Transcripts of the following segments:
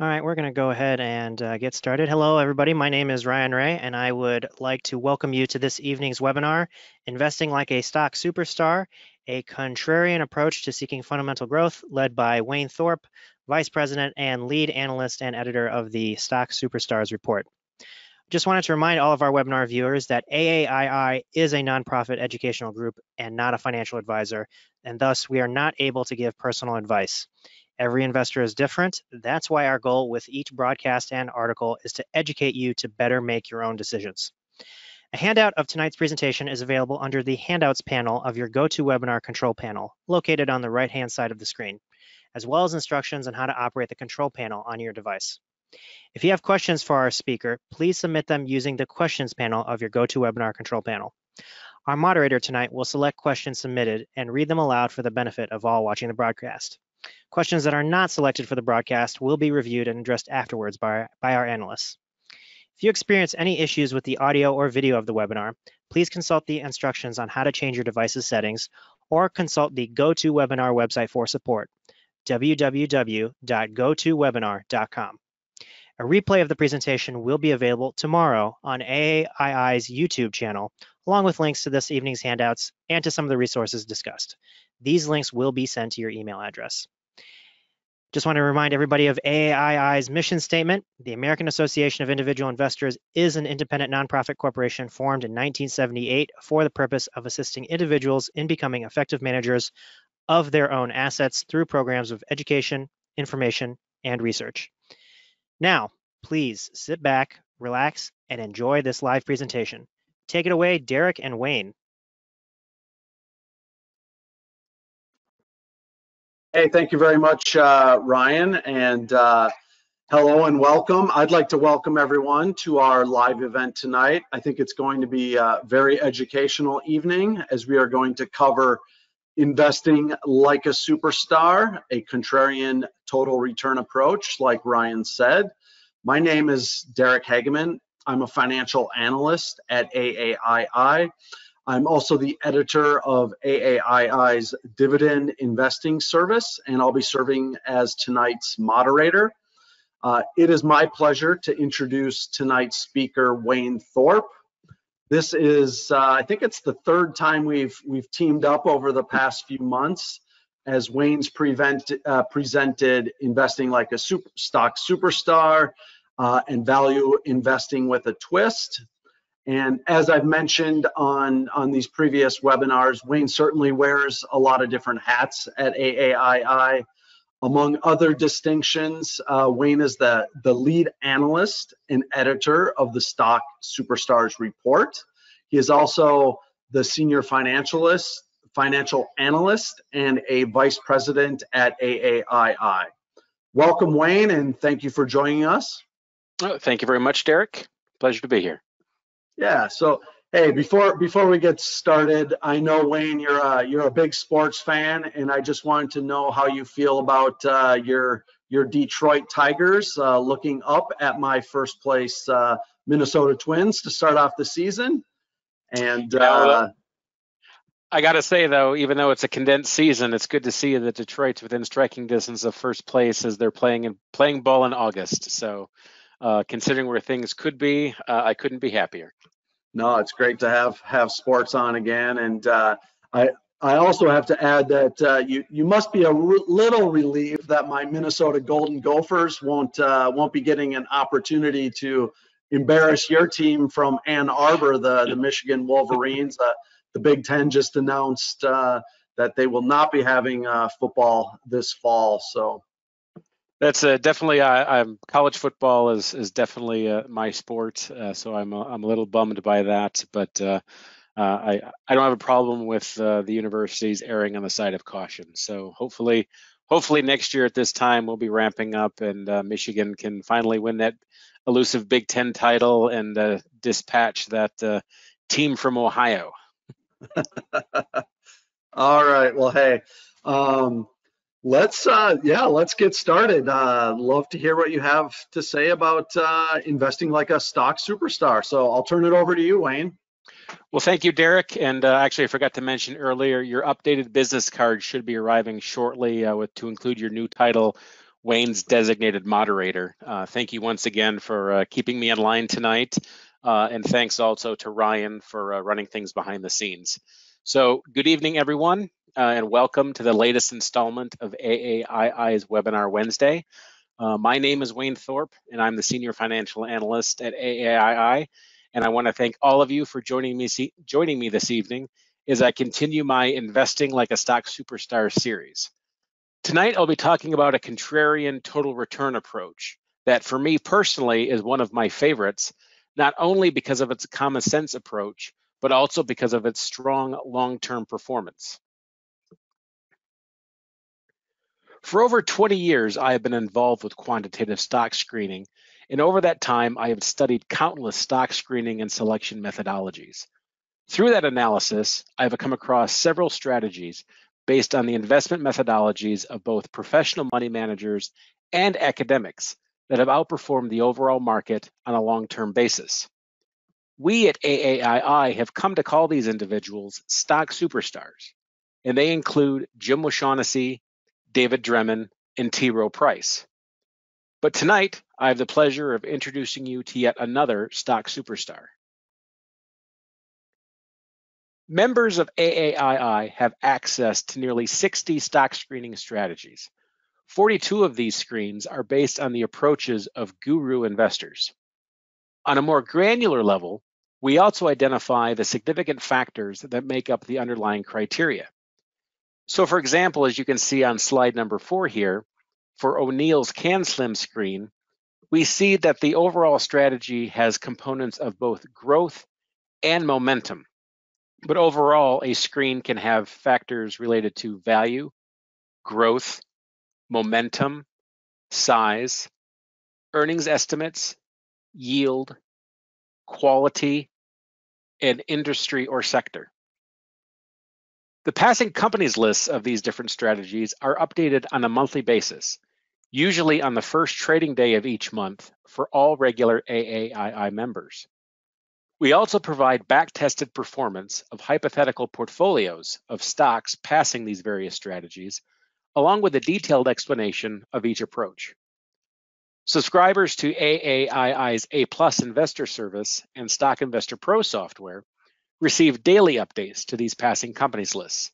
All right, we're going to go ahead and uh, get started. Hello, everybody. My name is Ryan Ray, and I would like to welcome you to this evening's webinar, Investing Like a Stock Superstar, a contrarian approach to seeking fundamental growth, led by Wayne Thorp, Vice President and lead analyst and editor of the Stock Superstars report. Just wanted to remind all of our webinar viewers that AAII is a nonprofit educational group and not a financial advisor, and thus we are not able to give personal advice. Every investor is different. That's why our goal with each broadcast and article is to educate you to better make your own decisions. A handout of tonight's presentation is available under the Handouts panel of your GoToWebinar control panel, located on the right-hand side of the screen, as well as instructions on how to operate the control panel on your device. If you have questions for our speaker, please submit them using the questions panel of your GoToWebinar control panel. Our moderator tonight will select questions submitted and read them aloud for the benefit of all watching the broadcast. Questions that are not selected for the broadcast will be reviewed and addressed afterwards by, by our analysts. If you experience any issues with the audio or video of the webinar, please consult the instructions on how to change your device's settings or consult the GoToWebinar website for support, www.gotowebinar.com. A replay of the presentation will be available tomorrow on AAII's YouTube channel, along with links to this evening's handouts and to some of the resources discussed. These links will be sent to your email address. Just want to remind everybody of AAII's mission statement. The American Association of Individual Investors is an independent nonprofit corporation formed in 1978 for the purpose of assisting individuals in becoming effective managers of their own assets through programs of education, information, and research. Now, please sit back, relax, and enjoy this live presentation. Take it away, Derek and Wayne. Hey, thank you very much, uh, Ryan, and uh, hello and welcome. I'd like to welcome everyone to our live event tonight. I think it's going to be a very educational evening as we are going to cover investing like a superstar, a contrarian total return approach, like Ryan said. My name is Derek Hageman. I'm a financial analyst at AAII. I'm also the editor of AAII's dividend investing service, and I'll be serving as tonight's moderator. Uh, it is my pleasure to introduce tonight's speaker, Wayne Thorp. This is, uh, I think it's the third time we've we've teamed up over the past few months as Wayne's prevent, uh, presented investing like a super, stock superstar uh, and value investing with a twist. And as I've mentioned on, on these previous webinars, Wayne certainly wears a lot of different hats at AAII. Among other distinctions, uh, Wayne is the, the lead analyst and editor of the Stock Superstars report. He is also the senior financialist, financial analyst and a vice president at AAII. Welcome, Wayne, and thank you for joining us. Oh, thank you very much, Derek. Pleasure to be here. Yeah. So, hey, before before we get started, I know Wayne, you're a you're a big sports fan, and I just wanted to know how you feel about uh, your your Detroit Tigers uh, looking up at my first place uh, Minnesota Twins to start off the season. And yeah, well, uh, I got to say though, even though it's a condensed season, it's good to see that Detroit's within striking distance of first place as they're playing and playing ball in August. So uh, considering where things could be, uh, I couldn't be happier. No, it's great to have have sports on again, and uh, I I also have to add that uh, you you must be a re- little relieved that my Minnesota Golden Gophers won't uh, won't be getting an opportunity to embarrass your team from Ann Arbor, the the Michigan Wolverines. Uh, the Big Ten just announced that they will not be having football this fall, so that's uh, definitely. I, am college football is is definitely uh, my sport, uh, so I'm a, I'm a little bummed by that. But uh, uh, I I don't have a problem with uh, the universities erring on the side of caution. So hopefully, hopefully next year at this time we'll be ramping up, and Michigan can finally win that elusive Big Ten title and dispatch that team from Ohio. All right. Well, hey. Um, Let's uh, yeah, let's get started. Uh, love to hear what you have to say about uh, investing like a stock superstar. So I'll turn it over to you, Wayne. Well, thank you, Derek. And uh, actually, I forgot to mention earlier, your updated business card should be arriving shortly uh, with to include your new title, Wayne's designated moderator. Uh, thank you once again for uh, keeping me in line tonight. Uh, and thanks also to Ryan for uh, running things behind the scenes. So good evening, everyone, uh, and welcome to the latest installment of AAII's Webinar Wednesday. Uh, my name is Wayne Thorp, and I'm the Senior Financial Analyst at AAII. And I want to thank all of you for joining me, joining me this evening as I continue my Investing Like a Stock Superstar series. Tonight, I'll be talking about a contrarian total return approach that, for me personally, is one of my favorites, not only because of its common sense approach, but also because of its strong long term performance. For over 20 years, I have been involved with quantitative stock screening, and over that time, I have studied countless stock screening and selection methodologies. Through that analysis, I have come across several strategies based on the investment methodologies of both professional money managers and academics that have outperformed the overall market on a long-term basis. We at AAII have come to call these individuals stock superstars, and they include Jim O'Shaughnessy, David Dreman, and T. Rowe Price. But tonight, I have the pleasure of introducing you to yet another stock superstar. Members of AAII have access to nearly 60 stock screening strategies. 42 of these screens are based on the approaches of guru investors. On a more granular level, we also identify the significant factors that make up the underlying criteria. So for example, as you can see on slide number four here, for O'Neill's CAN SLIM screen, we see that the overall strategy has components of both growth and momentum. But overall, a screen can have factors related to value, growth, momentum, size, earnings estimates, yield, quality, and industry or sector. The passing companies lists of these different strategies are updated on a monthly basis, usually on the first trading day of each month for all regular AAII members. We also provide back-tested performance of hypothetical portfolios of stocks passing these various strategies, along with a detailed explanation of each approach. Subscribers to AAII's A Plus Investor Service and Stock Investor Pro software receive daily updates to these passing companies lists.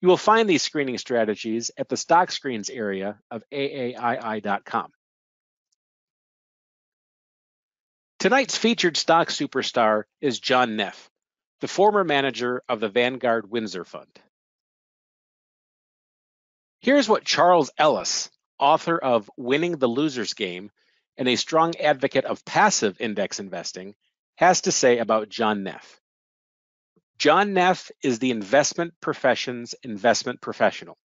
You will find these screening strategies at the Stock Screens area of AAII.com. Tonight's featured stock superstar is John Neff, the former manager of the Vanguard Windsor Fund. Here's what Charles Ellis, author of Winning the Loser's Game and a strong advocate of passive index investing, has to say about John Neff. John Neff is the investment profession's investment professional.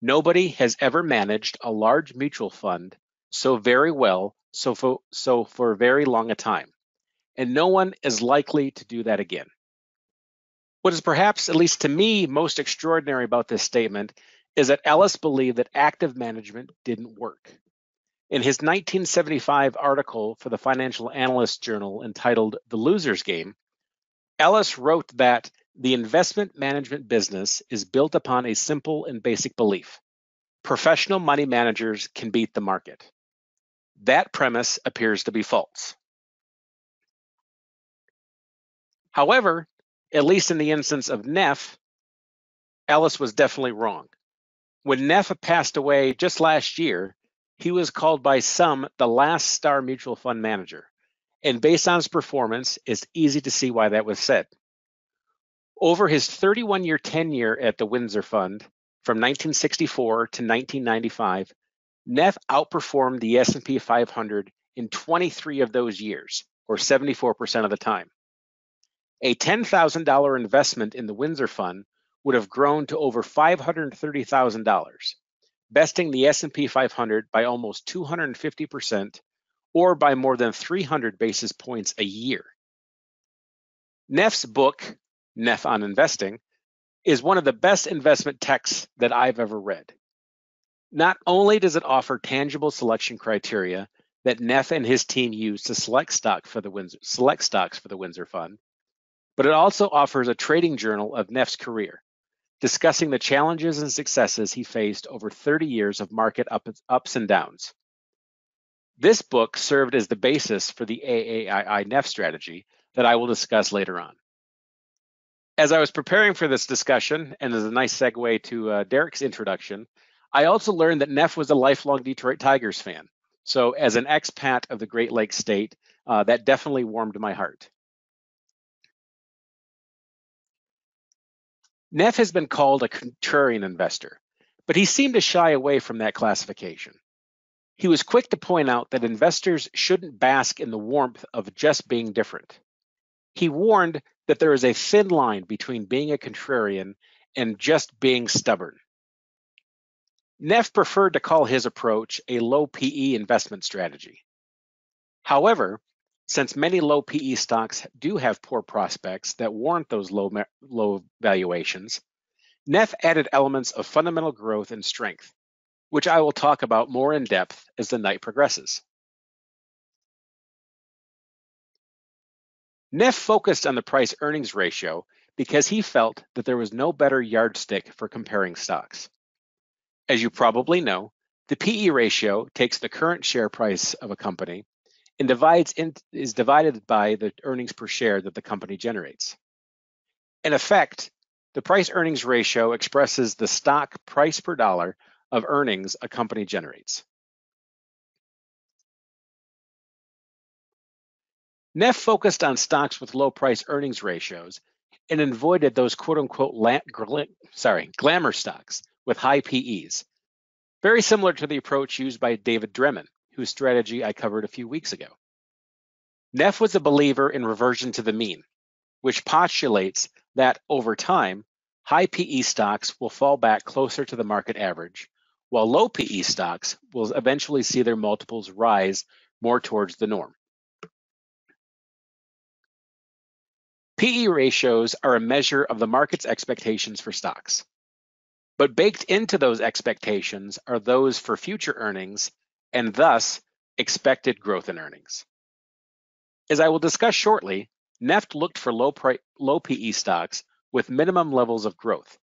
Nobody has ever managed a large mutual fund so very well so for, so for very long a time, and no one is likely to do that again. What is perhaps, at least to me, most extraordinary about this statement is that Ellis believed that active management didn't work. In his 1975 article for the Financial Analyst Journal entitled The Loser's Game, Ellis wrote that the investment management business is built upon a simple and basic belief. Professional money managers can beat the market. That premise appears to be false. However, at least in the instance of Neff, Ellis was definitely wrong. When Neff passed away just last year, he was called by some the last star mutual fund manager. And based on his performance, it's easy to see why that was said. Over his 31 year tenure at the Windsor Fund, from 1964 to 1995, Neff outperformed the S&P 500 in 23 of those years, or 74% of the time. A $10,000 investment in the Windsor Fund would have grown to over $530,000, besting the S&P 500 by almost 250% or by more than 300 basis points a year. Neff's book, Neff on Investing, is one of the best investment texts that I've ever read. Not only does it offer tangible selection criteria that Neff and his team use to select stock for the Windsor, select stocks for the Windsor Fund, but it also offers a trading journal of Neff's career discussing the challenges and successes he faced over 30 years of market ups and downs. This book served as the basis for the AAII Neff strategy that I will discuss later on. As I was preparing for this discussion, and as a nice segue to uh, Derek's introduction, I also learned that Neff was a lifelong Detroit Tigers fan. So, as an expat of the Great Lakes state, uh, that definitely warmed my heart. Neff has been called a contrarian investor, but he seemed to shy away from that classification. He was quick to point out that investors shouldn't bask in the warmth of just being different. He warned that there is a thin line between being a contrarian and just being stubborn. Neff preferred to call his approach a low PE investment strategy. However, since many low PE stocks do have poor prospects that warrant those low, low valuations, Neff added elements of fundamental growth and strength, which I will talk about more in depth as the night progresses. Neff focused on the price earnings ratio because he felt that there was no better yardstick for comparing stocks. As you probably know, the PE ratio takes the current share price of a company and divides in, is divided by the earnings per share that the company generates. In effect, the price earnings ratio expresses the stock price per dollar of earnings a company generates. Neff focused on stocks with low price earnings ratios and avoided those quote unquote sorry, glamour stocks with high PEs. Very similar to the approach used by David Dreman, whose strategy I covered a few weeks ago. Neff was a believer in reversion to the mean, which postulates that over time, high PE stocks will fall back closer to the market average, while low PE stocks will eventually see their multiples rise more towards the norm. PE ratios are a measure of the market's expectations for stocks. But baked into those expectations are those for future earnings and thus expected growth in earnings. As I will discuss shortly, Neff looked for low, low PE stocks with minimum levels of growth,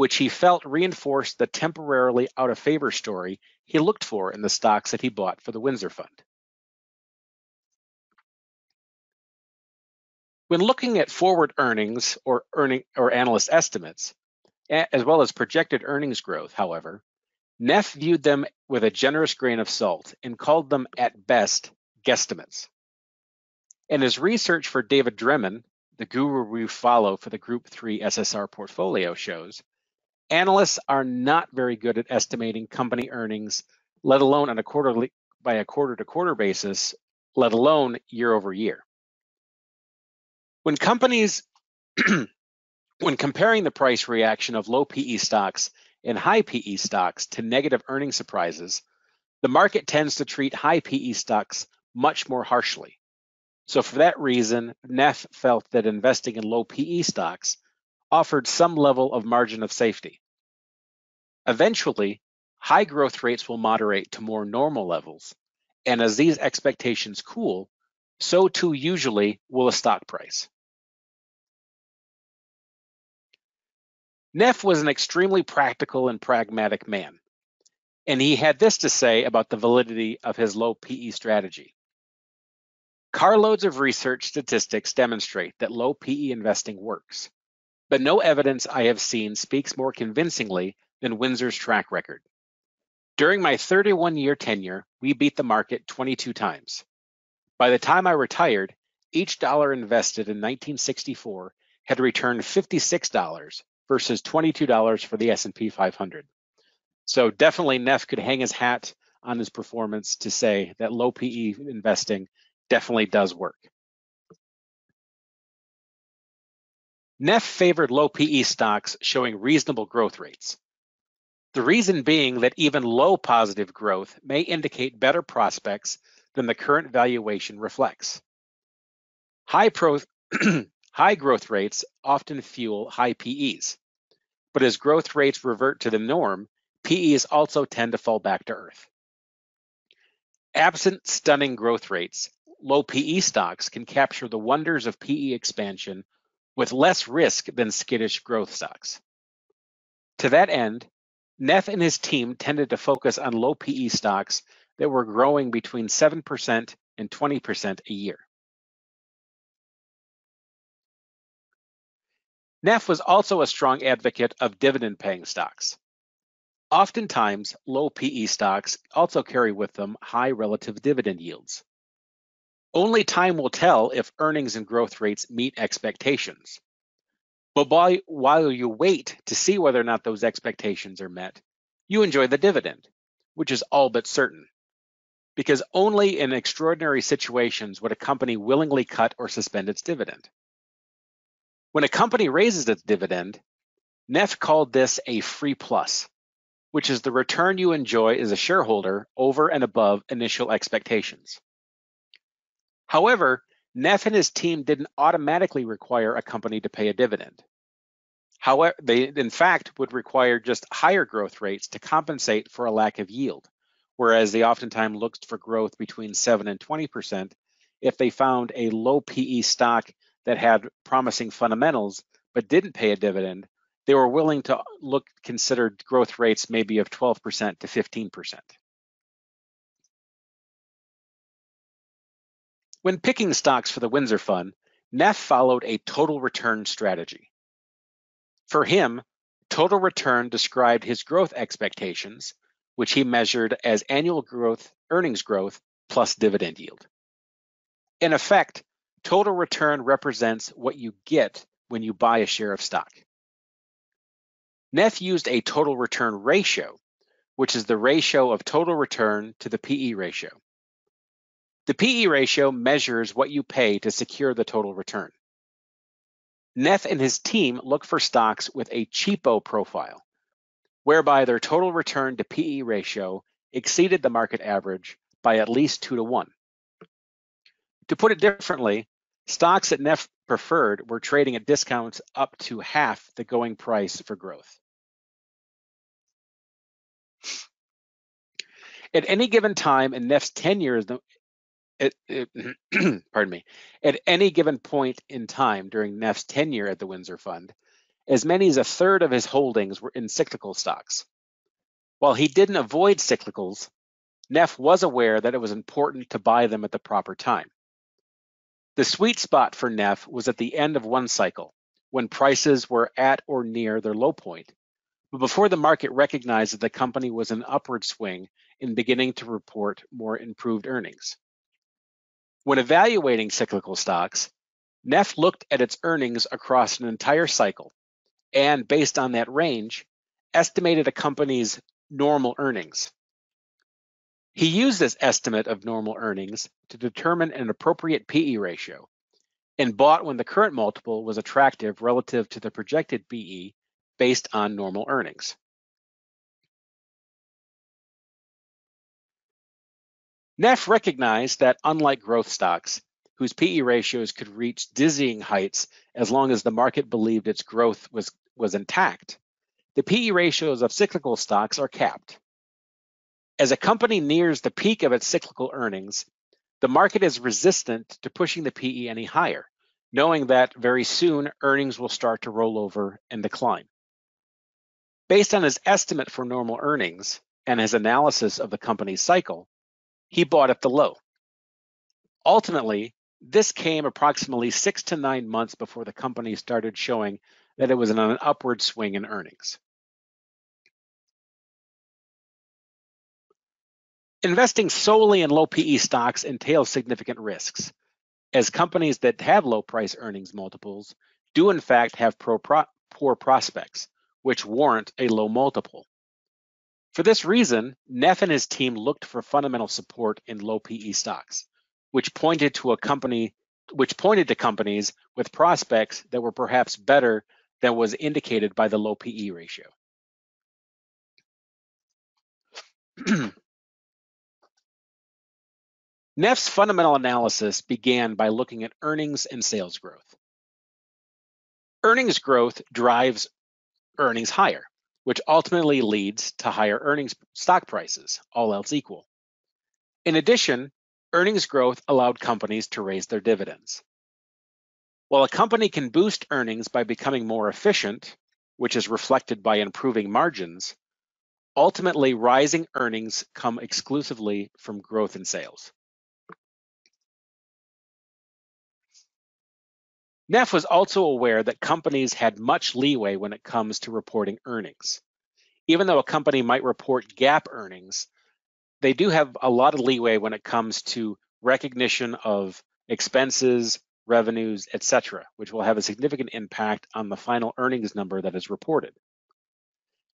which he felt reinforced the temporarily out of favor story he looked for in the stocks that he bought for the Windsor Fund. When looking at forward earnings or earning or analyst estimates, as well as projected earnings growth, however, Neff viewed them with a generous grain of salt and called them at best guesstimates. In his research for David Dreman, the guru we follow for the Group 3 SSR portfolio shows, analysts are not very good at estimating company earnings, let alone on a quarterly by a quarter to quarter basis, let alone year over year. When companies, when comparing the price reaction of low PE stocks and high PE stocks to negative earning surprises, the market tends to treat high PE stocks much more harshly. So for that reason, Neff felt that investing in low PE stocks offered some level of margin of safety. Eventually, high growth rates will moderate to more normal levels, and as these expectations cool, so too usually will a stock price. Neff was an extremely practical and pragmatic man, and he had this to say about the validity of his low PE strategy. Carloads of research statistics demonstrate that low PE investing works, but no evidence I have seen speaks more convincingly than Windsor's track record. During my 31 year tenure, we beat the market 22 times. By the time I retired, each dollar invested in 1964 had returned $56 versus $22 for the S&P 500. So definitely Neff could hang his hat on his performance to say that low PE investing definitely does work. Neff favored low PE stocks showing reasonable growth rates. The reason being that even low positive growth may indicate better prospects than the current valuation reflects. High, pro high growth rates often fuel high PEs, but as growth rates revert to the norm, PEs also tend to fall back to earth. Absent stunning growth rates, low PE stocks can capture the wonders of PE expansion with less risk than skittish growth stocks. To that end, Neff and his team tended to focus on low PE stocks that were growing between 7% and 20% a year. Neff was also a strong advocate of dividend paying stocks. Oftentimes, low PE stocks also carry with them high relative dividend yields. Only time will tell if earnings and growth rates meet expectations. But while, while you wait to see whether or not those expectations are met, you enjoy the dividend, which is all but certain. Because only in extraordinary situations would a company willingly cut or suspend its dividend. When a company raises its dividend, Neff called this a free plus, which is the return you enjoy as a shareholder over and above initial expectations. However, Neff and his team didn't automatically require a company to pay a dividend. However, they in fact would require just higher growth rates to compensate for a lack of yield, whereas they oftentimes looked for growth between 7 and 20% if they found a low PE stock that had promising fundamentals but didn't pay a dividend, they were willing to look considered growth rates maybe of 12% to 15%. When picking stocks for the Windsor Fund, Neff followed a total return strategy. For him, total return described his growth expectations, which he measured as annual growth, earnings growth plus dividend yield. In effect, total return represents what you get when you buy a share of stock. Neff used a total return ratio, which is the ratio of total return to the PE ratio. The PE ratio measures what you pay to secure the total return. Neff and his team look for stocks with a cheapo profile, whereby their total return to PE ratio exceeded the market average by at least two to one. To put it differently, stocks that Neff preferred were trading at discounts up to half the going price for growth. At any given time in Neff's tenure it, it, eh, pardon me, at any given point in time during Neff's tenure at the Windsor Fund, as many as a third of his holdings were in cyclical stocks. While he didn't avoid cyclicals, Neff was aware that it was important to buy them at the proper time. The sweet spot for Neff was at the end of one cycle, when prices were at or near their low point, but before the market recognized that the company was in an upward swing and beginning to report more improved earnings. When evaluating cyclical stocks, Neff looked at its earnings across an entire cycle and, based on that range, estimated a company's normal earnings. He used this estimate of normal earnings to determine an appropriate PE ratio and bought when the current multiple was attractive relative to the projected PE based on normal earnings. Neff recognized that unlike growth stocks, whose PE ratios could reach dizzying heights as long as the market believed its growth was, was intact, the PE ratios of cyclical stocks are capped. As a company nears the peak of its cyclical earnings, the market is resistant to pushing the PE any higher, knowing that very soon earnings will start to roll over and decline. Based on his estimate for normal earnings and his analysis of the company's cycle, he bought at the low. Ultimately, this came approximately six to nine months before the company started showing that it was on an upward swing in earnings. Investing solely in low PE stocks entails significant risks, as companies that have low price earnings multiples do in fact have poor prospects, which warrant a low multiple. For this reason, Neff and his team looked for fundamental support in low PE stocks, which pointed to a company which pointed to companies with prospects that were perhaps better than was indicated by the low PE ratio. Neff's fundamental analysis began by looking at earnings and sales growth. Earnings growth drives earnings higher which ultimately leads to higher earnings stock prices, all else equal. In addition, earnings growth allowed companies to raise their dividends. While a company can boost earnings by becoming more efficient, which is reflected by improving margins, ultimately rising earnings come exclusively from growth in sales. Neff was also aware that companies had much leeway when it comes to reporting earnings. Even though a company might report GAAP earnings, they do have a lot of leeway when it comes to recognition of expenses, revenues, etc., which will have a significant impact on the final earnings number that is reported.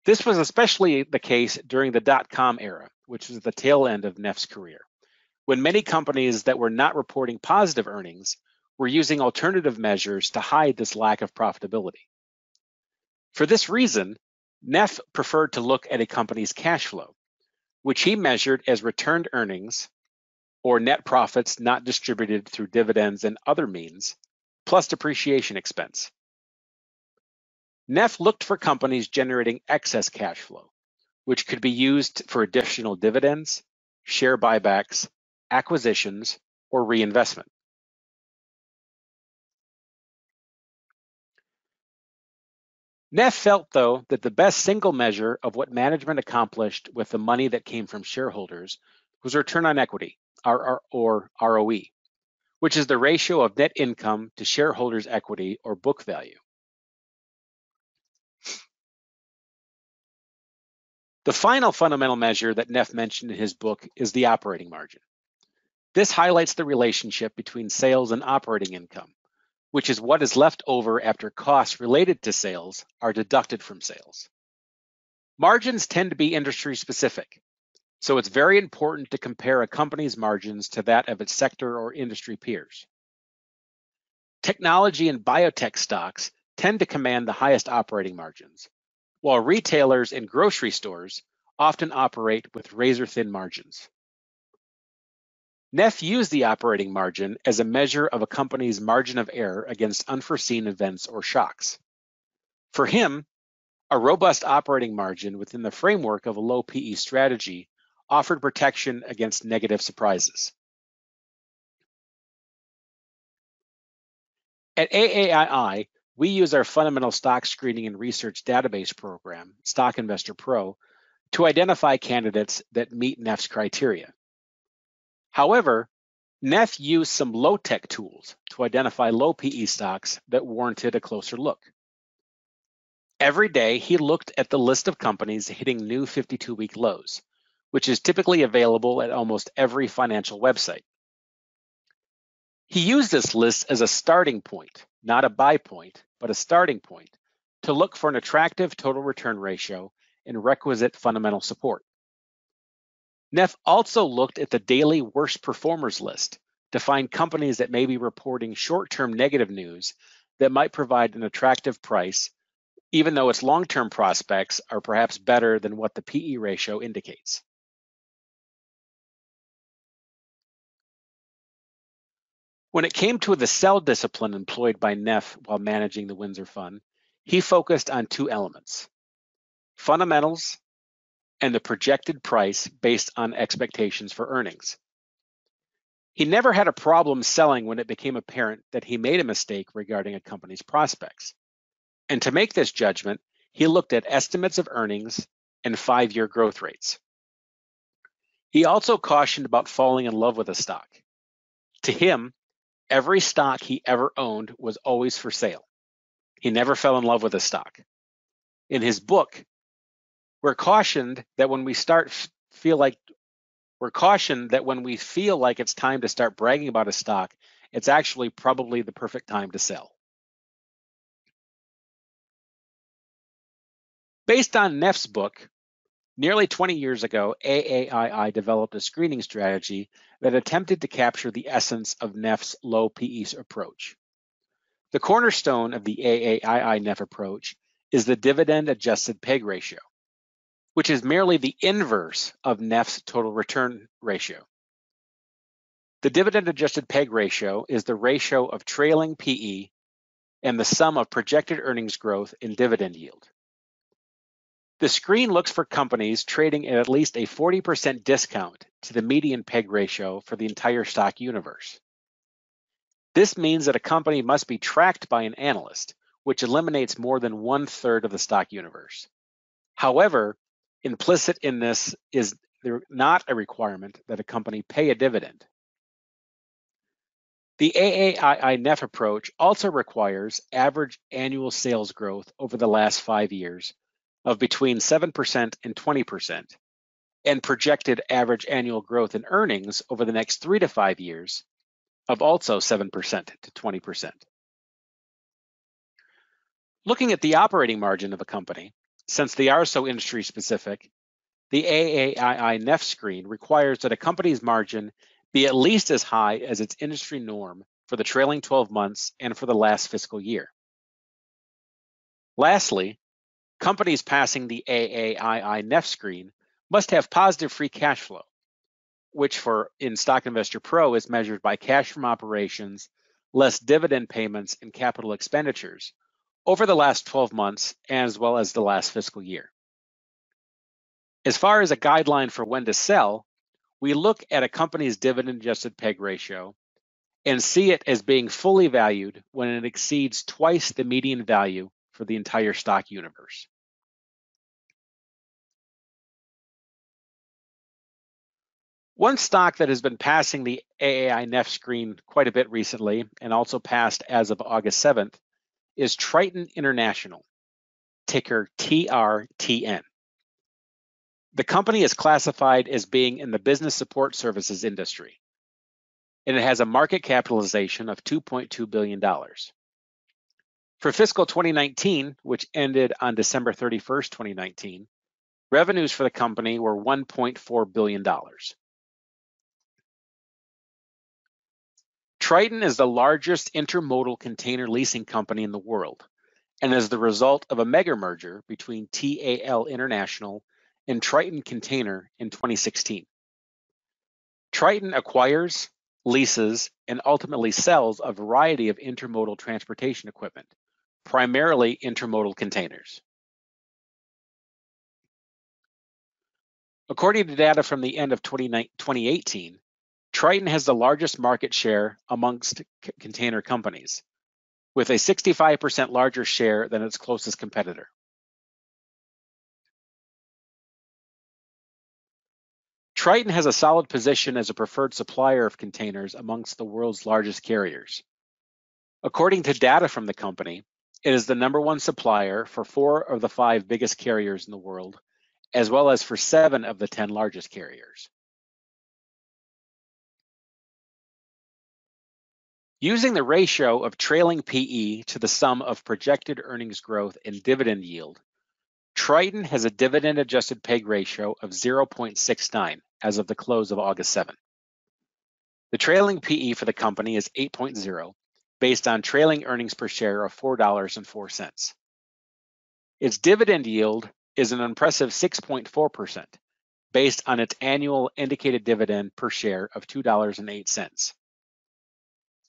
This was especially the case during the dot-com era, which was the tail end of Neff's career, when many companies that were not reporting positive earnings were using alternative measures to hide this lack of profitability. For this reason, Neff preferred to look at a company's cash flow, which he measured as retained earnings or net profits not distributed through dividends and other means, plus depreciation expense. Neff looked for companies generating excess cash flow, which could be used for additional dividends, share buybacks, acquisitions, or reinvestment. Neff felt, though, that the best single measure of what management accomplished with the money that came from shareholders was return on equity, or, or ROE, which is the ratio of net income to shareholders' equity or book value. The final fundamental measure that Neff mentioned in his book is the operating margin. This highlights the relationship between sales and operating income, which is what is left over after costs related to sales are deducted from sales. Margins tend to be industry specific, so it's very important to compare a company's margins to that of its sector or industry peers. Technology and biotech stocks tend to command the highest operating margins, while retailers and grocery stores often operate with razor thin margins. Neff used the operating margin as a measure of a company's margin of error against unforeseen events or shocks. For him, a robust operating margin within the framework of a low PE strategy offered protection against negative surprises. At AAII, we use our fundamental stock screening and research database program, Stock Investor Pro, to identify candidates that meet Neff's criteria. However, Neff used some low-tech tools to identify low PE stocks that warranted a closer look. Every day, he looked at the list of companies hitting new 52-week lows, which is typically available at almost every financial website. He used this list as a starting point, not a buy point, but a starting point, to look for an attractive total return ratio and requisite fundamental support. Neff also looked at the daily worst performers list to find companies that may be reporting short-term negative news that might provide an attractive price, even though its long-term prospects are perhaps better than what the PE ratio indicates. When it came to the sell discipline employed by Neff while managing the Windsor Fund, he focused on two elements, fundamentals and the projected price based on expectations for earnings. He never had a problem selling when it became apparent that he made a mistake regarding a company's prospects. And to make this judgment, he looked at estimates of earnings and five-year growth rates. He also cautioned about falling in love with a stock. To him, every stock he ever owned was always for sale. He never fell in love with a stock. In his book, we're cautioned that when we start feel like we're cautioned that when we feel like it's time to start bragging about a stock, it's actually probably the perfect time to sell. Based on Neff's book, nearly 20 years ago, AAII developed a screening strategy that attempted to capture the essence of Neff's low PE approach. The cornerstone of the AAII Neff approach is the dividend adjusted PEG ratio which is merely the inverse of Neff's total return ratio. The dividend adjusted PEG ratio is the ratio of trailing PE and the sum of projected earnings growth and dividend yield. The screen looks for companies trading at at least a 40% discount to the median PEG ratio for the entire stock universe. This means that a company must be tracked by an analyst, which eliminates more than one third of the stock universe. However, implicit in this is there not a requirement that a company pay a dividend. The AAII-Neff approach also requires average annual sales growth over the last five years of between 7% and 20%, and projected average annual growth in earnings over the next three to five years of also 7% to 20%. Looking at the operating margin of a company, since they are so industry specific, the AAII-Neff screen requires that a company's margin be at least as high as its industry norm for the trailing 12 months and for the last fiscal year. Lastly, companies passing the AAII-Neff screen must have positive free cash flow, which for in Stock Investor Pro is measured by cash from operations less dividend payments and capital expenditures over the last 12 months as well as the last fiscal year. As far as a guideline for when to sell, we look at a company's dividend adjusted PEG ratio and see it as being fully valued when it exceeds twice the median value for the entire stock universe. One stock that has been passing the AAII Neff screen quite a bit recently and also passed as of August 7th is Triton International, ticker TRTN. The company is classified as being in the business support services industry, and it has a market capitalization of $2.2 billion. For fiscal 2019, which ended on December 31st, 2019, revenues for the company were $1.4 billion. Triton is the largest intermodal container leasing company in the world and is the result of a mega merger between TAL International and Triton Container in 2016. Triton acquires, leases, and ultimately sells a variety of intermodal transportation equipment, primarily intermodal containers. According to data from the end of 2018, Triton has the largest market share amongst container companies, with a 65% larger share than its closest competitor. Triton has a solid position as a preferred supplier of containers amongst the world's largest carriers. According to data from the company, it is the number one supplier for four of the five biggest carriers in the world, as well as for seven of the 10 largest carriers. Using the ratio of trailing PE to the sum of projected earnings growth and dividend yield, Triton has a dividend adjusted PEG ratio of 0.69 as of the close of August 7. The trailing PE for the company is 8.0 based on trailing earnings per share of $4.04. Its dividend yield is an impressive 6.4% based on its annual indicated dividend per share of $2.08.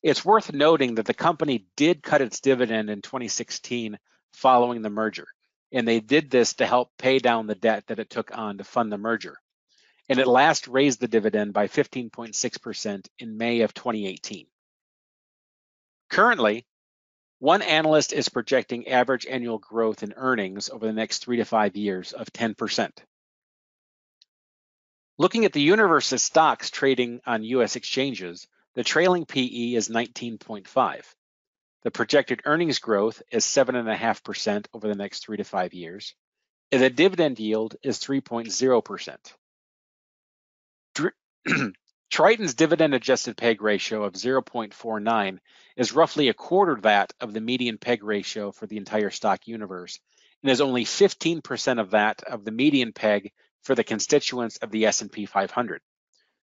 It's worth noting that the company did cut its dividend in 2016 following the merger, and they did this to help pay down the debt that it took on to fund the merger and it last raised the dividend by 15.6% in May of 2018. Currently, one analyst is projecting average annual growth in earnings over the next three to five years of 10%. Looking at the universe of stocks trading on US exchanges, the trailing PE is 19.5. The projected earnings growth is 7.5% over the next three to five years, and the dividend yield is 3.0%. Triton's dividend adjusted PEG ratio of 0.49 is roughly a quarter that of the median PEG ratio for the entire stock universe and is only 15% of that of the median PEG for the constituents of the S&P 500.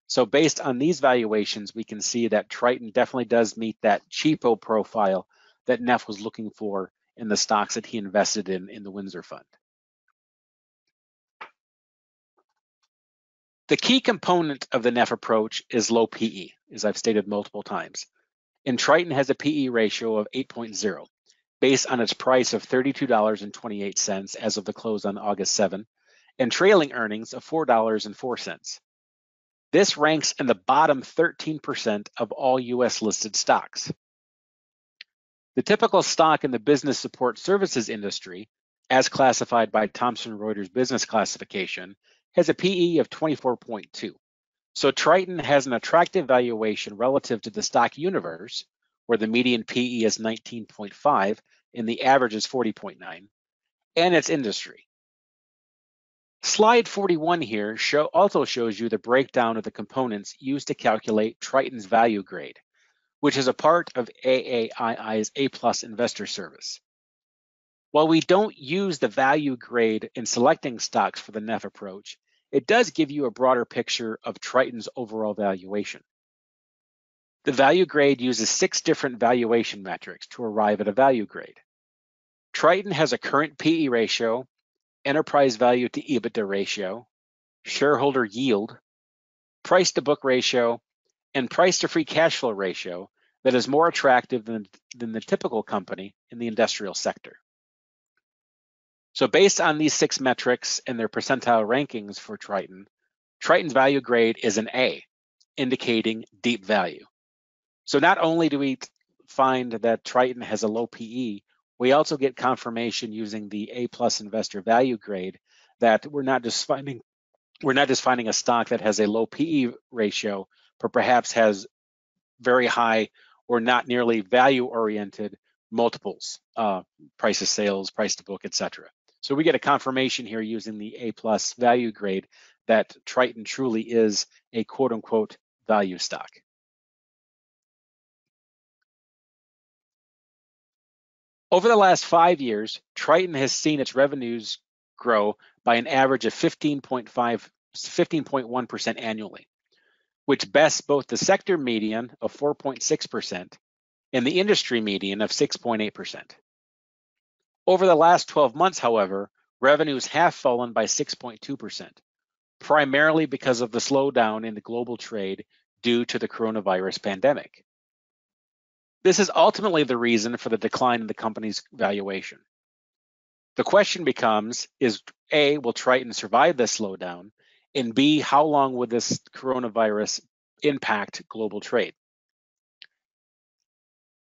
So based on these valuations, we can see that Triton definitely does meet that cheapo profile that Neff was looking for in the stocks that he invested in in the Windsor Fund. The key component of the Neff approach is low PE, as I've stated multiple times. And Triton has a PE ratio of 8.0, based on its price of $32.28 as of the close on August 7, and trailing earnings of $4.04. This ranks in the bottom 13% of all US listed stocks. The typical stock in the business support services industry, as classified by Thomson Reuters business classification, has a PE of 24.2. So Triton has an attractive valuation relative to the stock universe, where the median PE is 19.5 and the average is 40.9, and its industry. Slide 41 here show, also shows you the breakdown of the components used to calculate Triton's value grade, which is a part of AAII's A-plus investor service. While we don't use the value grade in selecting stocks for the Neff approach, it does give you a broader picture of Triton's overall valuation. The value grade uses six different valuation metrics to arrive at a value grade. Triton has a current PE ratio, enterprise value to EBITDA ratio, shareholder yield, price to book ratio, and price to free cash flow ratio that is more attractive than, than the typical company in the industrial sector. So based on these six metrics and their percentile rankings for Triton, Triton's value grade is an A, indicating deep value. So not only do we find that Triton has a low PE, we also get confirmation using the A plus investor value grade that we're not just finding we're not just finding a stock that has a low PE ratio, but perhaps has very high or not nearly value oriented multiples, uh, price of sales, price to book, etc. So we get a confirmation here using the A plus value grade that Triton truly is a quote unquote value stock. Over the last five years, Triton has seen its revenues grow by an average of 15.5, 15.1% annually, which bests both the sector median of 4.6% and the industry median of 6.8%. Over the last 12 months, however, revenues have fallen by 6.2%, primarily because of the slowdown in the global trade due to the coronavirus pandemic. This is ultimately the reason for the decline in the company's valuation. The question becomes, is A, will Triton survive this slowdown? And B, how long would this coronavirus impact global trade?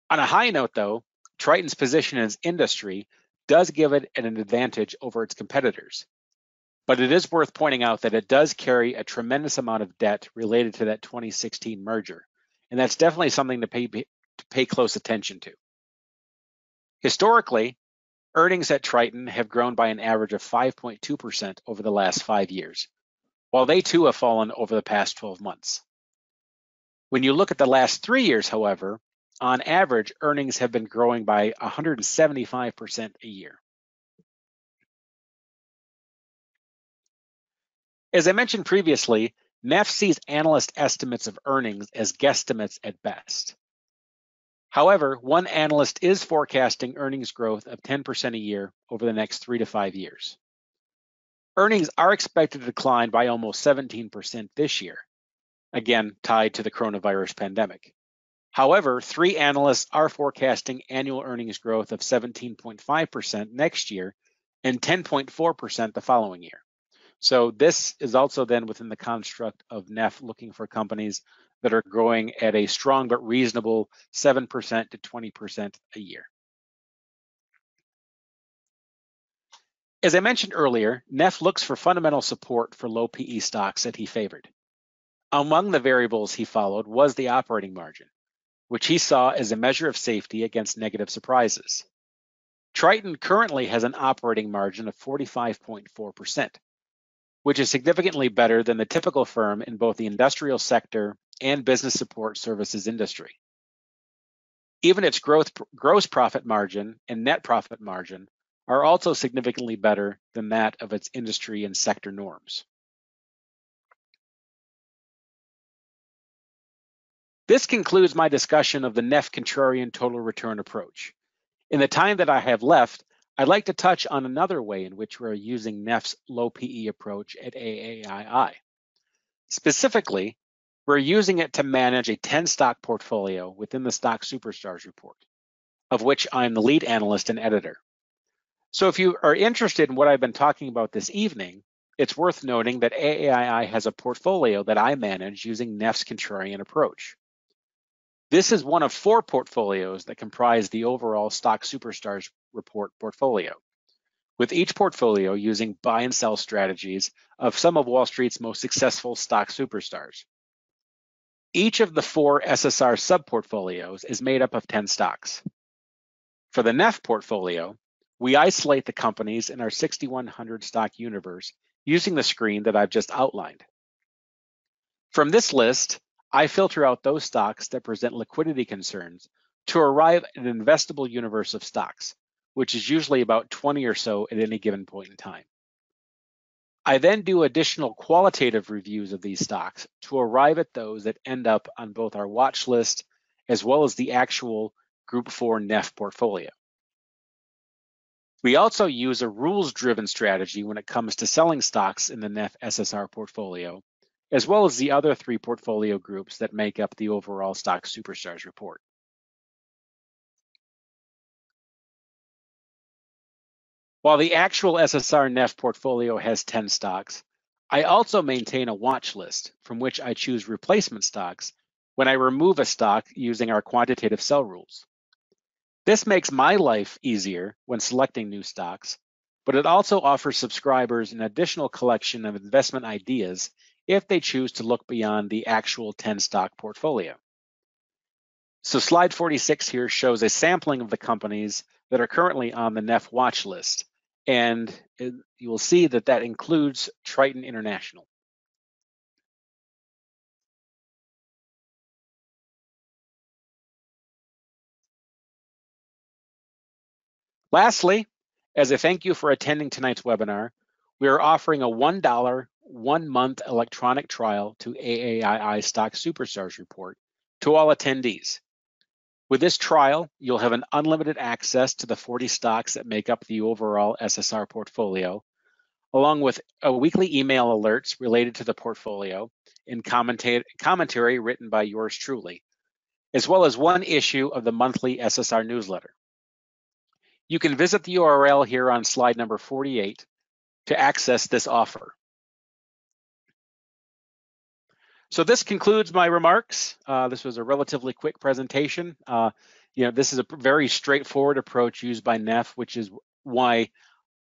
On a high note though, Triton's position in its industry does give it an advantage over its competitors. But it is worth pointing out that it does carry a tremendous amount of debt related to that 2016 merger. And that's definitely something to pay, to pay close attention to. Historically, earnings at Triton have grown by an average of 5.2% over the last five years, while they too have fallen over the past 12 months. When you look at the last three years, however, on average, earnings have been growing by 175% a year. As I mentioned previously, Neff sees analyst estimates of earnings as guesstimates at best. However, one analyst is forecasting earnings growth of 10% a year over the next three to five years. Earnings are expected to decline by almost 17% this year, again tied to the coronavirus pandemic. However, three analysts are forecasting annual earnings growth of 17.5% next year and 10.4% the following year. So this is also then within the construct of Neff looking for companies that are growing at a strong but reasonable 7% to 20% a year. As I mentioned earlier, Neff looks for fundamental support for low PE stocks that he favored. Among the variables he followed was the operating margin, which he saw as a measure of safety against negative surprises. Triton currently has an operating margin of 45.4%, which is significantly better than the typical firm in both the industrial sector and business support services industry. Even its growth, gross profit margin and net profit margin are also significantly better than that of its industry and sector norms. This concludes my discussion of the Neff contrarian total return approach. In the time that I have left, I'd like to touch on another way in which we're using Neff's low PE approach at AAII. Specifically, we're using it to manage a 10 stock portfolio within the Stock Superstars report, of which I'm the lead analyst and editor. So if you are interested in what I've been talking about this evening, it's worth noting that AAII has a portfolio that I manage using Neff's contrarian approach. This is one of four portfolios that comprise the overall Stock Superstars report portfolio, with each portfolio using buy and sell strategies of some of Wall Street's most successful stock superstars. Each of the four SSR subportfolios is made up of 10 stocks. For the Neff portfolio, we isolate the companies in our 6,100 stock universe using the screen that I've just outlined. From this list, I filter out those stocks that present liquidity concerns to arrive at an investable universe of stocks, which is usually about 20 or so at any given point in time. I then do additional qualitative reviews of these stocks to arrive at those that end up on both our watch list as well as the actual Group 4 Neff portfolio. We also use a rules-driven strategy when it comes to selling stocks in the Neff SSR portfolio, as well as the other three portfolio groups that make up the overall Stock Superstars report. While the actual SSR Neff portfolio has 10 stocks, I also maintain a watch list from which I choose replacement stocks when I remove a stock using our quantitative sell rules. This makes my life easier when selecting new stocks, but it also offers subscribers an additional collection of investment ideas if they choose to look beyond the actual 10 stock portfolio. So slide 46 here shows a sampling of the companies that are currently on the Neff watch list and it, you will see that that includes Triton International. Lastly, as a thank you for attending tonight's webinar, we are offering a $1 one-month electronic trial to AAII Stock Superstars report to all attendees. With this trial, you'll have an unlimited access to the 40 stocks that make up the overall SSR portfolio, along with a weekly email alerts related to the portfolio and commentary written by yours truly, as well as one issue of the monthly SSR newsletter. You can visit the URL here on slide number 48 to access this offer. So this concludes my remarks. Uh, this was a relatively quick presentation. Uh, you know, this is a very straightforward approach used by Neff, which is why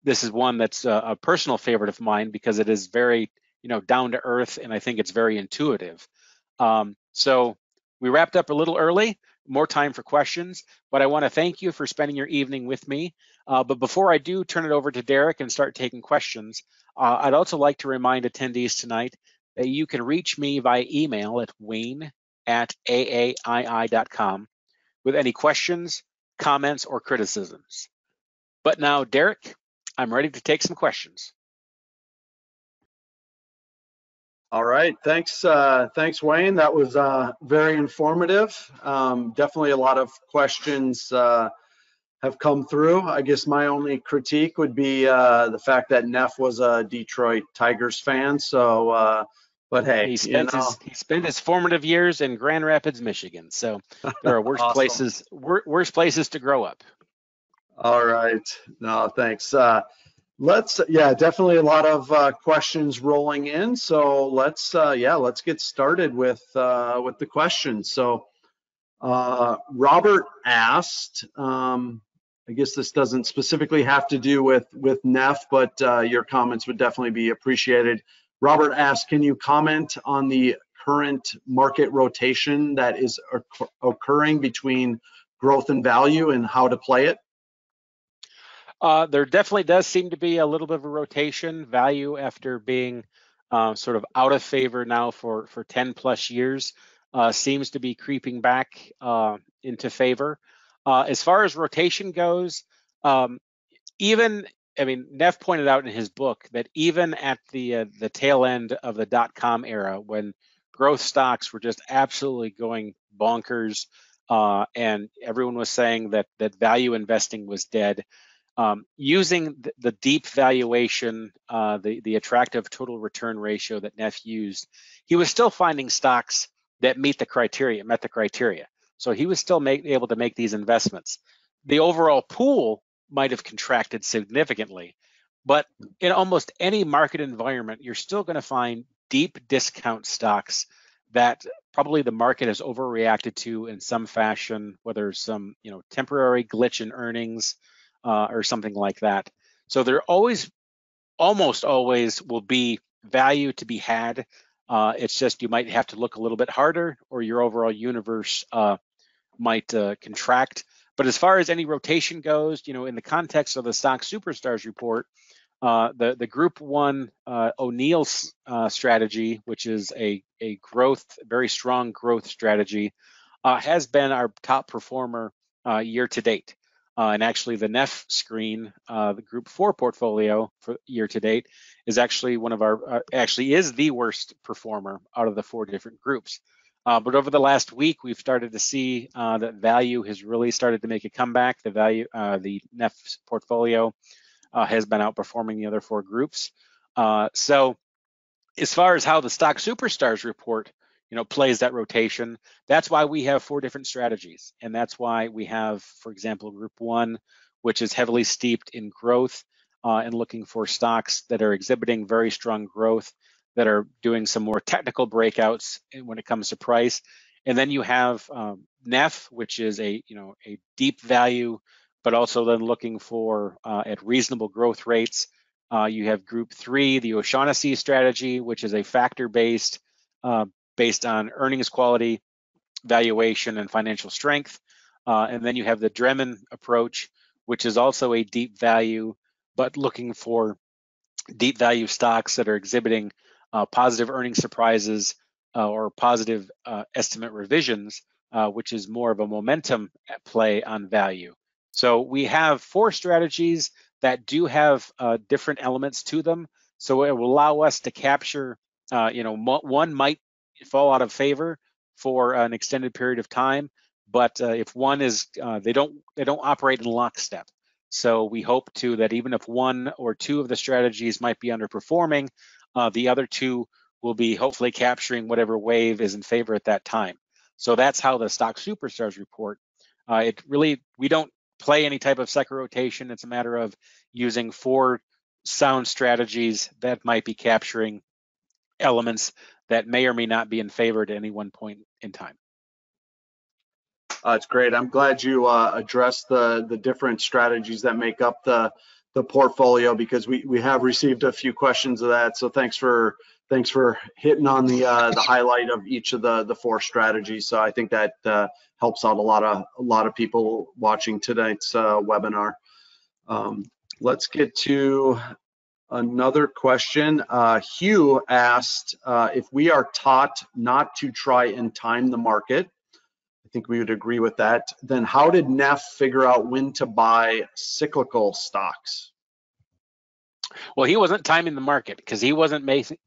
this is one that's a, a personal favorite of mine because it is very, you know, down to earth, and I think it's very intuitive. Um, so we wrapped up a little early, more time for questions, but I want to thank you for spending your evening with me. Uh, but before I do turn it over to Derek and start taking questions, uh, I'd also like to remind attendees tonight you can reach me via email at wayne at aaii.com with any questions, comments, or criticisms. But now, Derek, I'm ready to take some questions. All right, thanks, uh, thanks, Wayne. That was uh, very informative. Um, definitely a lot of questions uh, have come through. I guess my only critique would be uh, the fact that Neff was a Detroit Tigers fan. So uh, but hey, he spent, you know. his, he spent his formative years in Grand Rapids, Michigan. So there are worse awesome. places, wor- worse places to grow up. All right. No, thanks. Uh, let's, yeah, definitely a lot of uh, questions rolling in. So let's, uh, yeah, let's get started with uh, with the questions. So uh, Robert asked, um, I guess this doesn't specifically have to do with with Neff, but uh, your comments would definitely be appreciated. Robert asked, can you comment on the current market rotation that is occurring between growth and value and how to play it? Uh, there definitely does seem to be a little bit of a rotation. Value after being uh, sort of out of favor now for, for 10 plus years uh, seems to be creeping back uh, into favor. Uh, as far as rotation goes, um, even I mean, Neff pointed out in his book that even at the uh, the tail end of the dot com era, when growth stocks were just absolutely going bonkers, uh, and everyone was saying that that value investing was dead, um, using the, the, deep valuation, uh, the the attractive total return ratio that Neff used, he was still finding stocks that meet the criteria, met the criteria. So he was still make, able to make these investments. The overall pool might have contracted significantly. But in almost any market environment, you're still going to find deep discount stocks that probably the market has overreacted to in some fashion, whether some you know temporary glitch in earnings uh, or something like that. So there always, almost always, will be value to be had. Uh, it's just you might have to look a little bit harder, or your overall universe uh, might uh, contract. But as far as any rotation goes, you know, in the context of the stock superstars report, uh, the the Group One uh, O'Neill uh, strategy, which is a a growth, very strong growth strategy, uh, has been our top performer uh, year to date. and actually, the Neff screen, the Group Four portfolio for year to date, is actually one of our actually is the worst performer out of the four different groups. But over the last week, we've started to see that value has really started to make a comeback. The value, the Neff portfolio uh, has been outperforming the other four groups. Uh, so as far as how the stock superstars report, you know, plays that rotation, that's why we have four different strategies. And that's why we have, for example, group one, which is heavily steeped in growth uh, and looking for stocks that are exhibiting very strong growth, that are doing some more technical breakouts when it comes to price. And then you have um, Neff, which is a you know a deep value but also then looking for uh, at reasonable growth rates. Uh, you have group three, the O'Shaughnessy strategy, which is a factor-based, uh, based on earnings quality, valuation, and financial strength. Uh, and then you have the Dreman approach, which is also a deep value, but looking for deep value stocks that are exhibiting uh, positive earnings surprises uh, or positive estimate revisions, which is more of a momentum play on value. So we have four strategies that do have uh, different elements to them. So it will allow us to capture, uh, you know, one might fall out of favor for an extended period of time, but uh, if one is, uh, they don't they don't operate in lockstep. So we hope to that even if one or two of the strategies might be underperforming, uh, the other two will be hopefully capturing whatever wave is in favor at that time. So that's how the stock superstars report. Uh, it really we don't play any type of sector rotation. It's a matter of using four sound strategies that might be capturing elements that may or may not be in favor at any one point in time. Uh, it's great. I'm glad you uh, addressed the the different strategies that make up the the portfolio because we we have received a few questions of that. So thanks for thanks for hitting on the uh, the highlight of each of the the four strategies. So I think that uh, helps out a lot of a lot of people watching tonight's uh, webinar. Um, let's get to another question. Uh, Hugh asked uh, if we are taught not to try and time the market. Think we would agree with that. Then how did Neff figure out when to buy cyclical stocks? Well, he wasn't timing the market because he wasn't making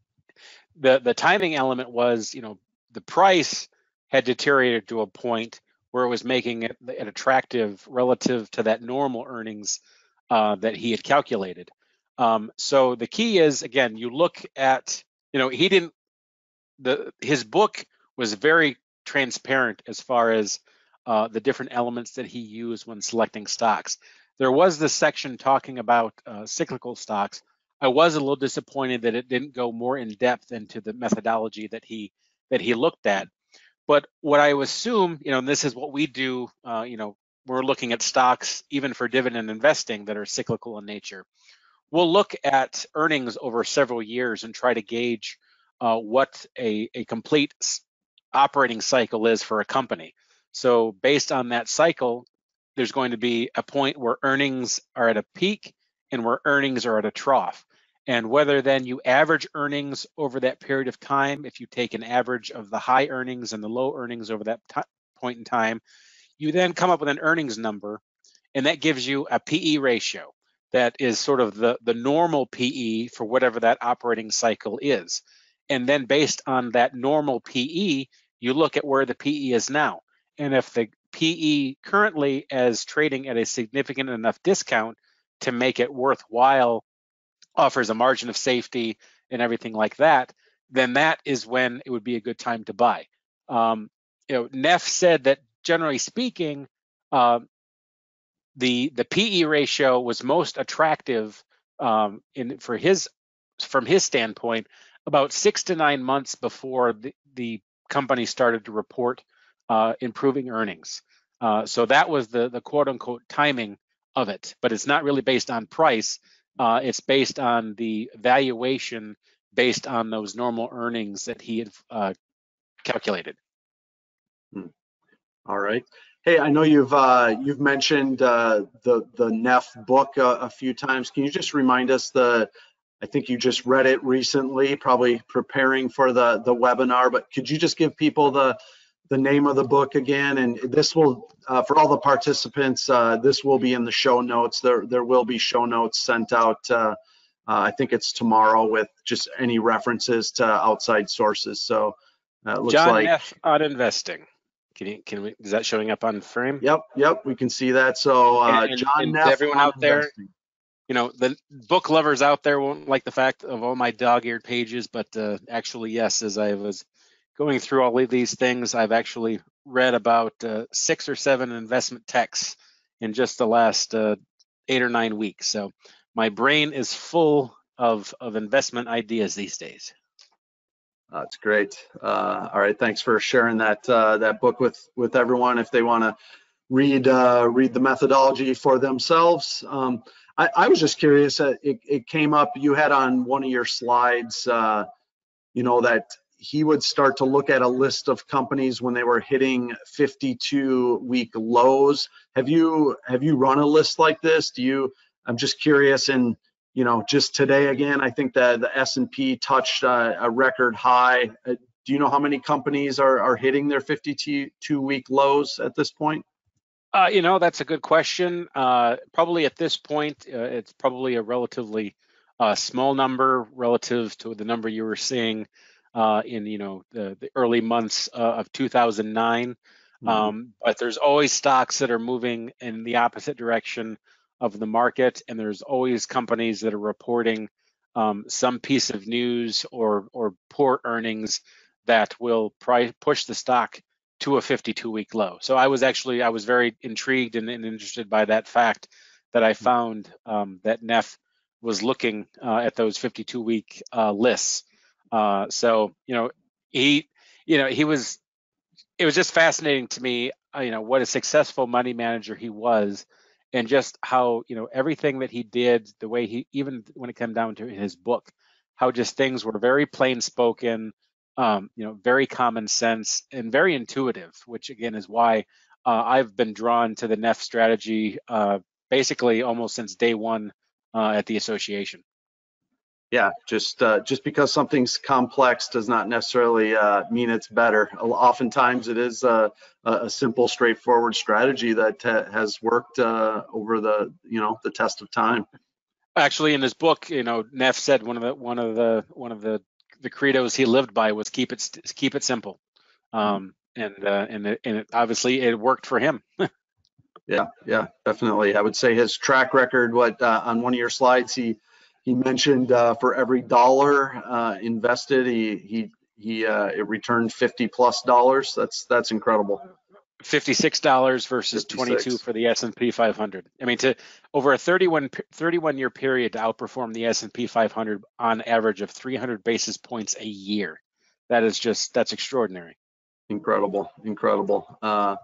the the timing element was, you know, the price had deteriorated to a point where it was making it, it attractive relative to that normal earnings uh, that he had calculated. Um, so the key is again, you look at, you know, he didn't. The his book was very transparent as far as uh, the different elements that he used when selecting stocks. There was this section talking about uh, cyclical stocks. I was a little disappointed that it didn't go more in depth into the methodology that he that he looked at. But what I assume, you know, and this is what we do, uh, you know, we're looking at stocks even for dividend investing that are cyclical in nature. We'll look at earnings over several years and try to gauge uh, what a, a complete operating cycle is for a company. So based on that cycle, there's going to be a point where earnings are at a peak and where earnings are at a trough and whether then you average earnings over that period of time, if you take an average of the high earnings and the low earnings over that point in time, you then come up with an earnings number, and that gives you a PE ratio that is sort of the, the normal PE for whatever that operating cycle is. And then based on that normal PE, you look at where the PE is now. And if the PE currently is trading at a significant enough discount to make it worthwhile offers a margin of safety and everything like that, then that is when it would be a good time to buy. Um, you know, Neff said that generally speaking, uh, the the PE ratio was most attractive um, in for his from his standpoint about six to nine months before the, the companies started to report uh, improving earnings. Uh, so that was the the quote unquote timing of it, but it's not really based on price. Uh, it's based on the valuation based on those normal earnings that he had uh, calculated. Hmm. All right. Hey, I know you've uh, you've mentioned uh, the the Neff book a, a, few times. Can you just remind us the? I think you just read it recently, probably preparing for the the webinar. But could you just give people the the name of the book again? And this will uh, for all the participants. Uh, this will be in the show notes. There there will be show notes sent out. Uh, uh, I think it's tomorrow with just any references to outside sources. So it looks John like Neff on investing. Can you, can we, is that showing up on frame? Yep, yep, we can see that. So uh, and, John and Neff everyone out there, investing. You know, the book lovers out there won't like the fact of all my dog-eared pages, but uh, actually, yes, as I was going through all of these things, I've actually read about uh, six or seven investment texts in just the last uh, eight or nine weeks. So my brain is full of of investment ideas these days. That's great. Uh, all right, thanks for sharing that uh, that book with with everyone. If they want to read uh, read the methodology for themselves, um, I, I, was just curious. Uh, it, it, came up. You had on one of your slides, uh, you know, that he would start to look at a list of companies when they were hitting 52 week lows. Have you have you run a list like this? Do you? I'm just curious And you know, just today again, I think that the S&P touched uh, a record high. Uh, do you know how many companies are, are hitting their 52 week lows at this point? Uh, you know, that's a good question. Uh, probably at this point, uh, it's probably a relatively uh, small number relative to the number you were seeing in, you know, the, the early months of 2009. Mm-hmm. Um, but there's always stocks that are moving in the opposite direction of the market, and there's always companies that are reporting um, some piece of news or or poor earnings that will pri- push the stock to a 52 week low. So I was actually I was very intrigued and, and interested by that fact that I found um, that Neff was looking uh, at those 52 week uh, lists. Uh, so you know he you know he was it was just fascinating to me uh, you know what a successful money manager he was and just how you know everything that he did the way he even when it came down to his book how just things were very plain spoken um, you know very common sense and very intuitive which again is why uh, i've been drawn to the Neff strategy uh, basically almost since day one uh, at the association yeah, just uh, just because something's complex does not necessarily uh, mean it's better. Oftentimes, it is a, a simple, straightforward strategy that ha has worked uh, over the you know the test of time. Actually, in his book, you know, Neff said one of the one of the one of the the credos he lived by was keep it keep it simple, um, and uh, and it, and it, obviously it worked for him. yeah, yeah, definitely. I would say his track record. What uh, on one of your slides he he mentioned uh, for every dollar uh, invested, he he he uh, it returned 50 plus dollars. That's that's incredible. $56 versus 56. 22 for the S&P 500. I mean, to over a 31 31 year period to outperform the S&P 500 on average of 300 basis points a year. That is just that's extraordinary. Incredible, incredible. Uh,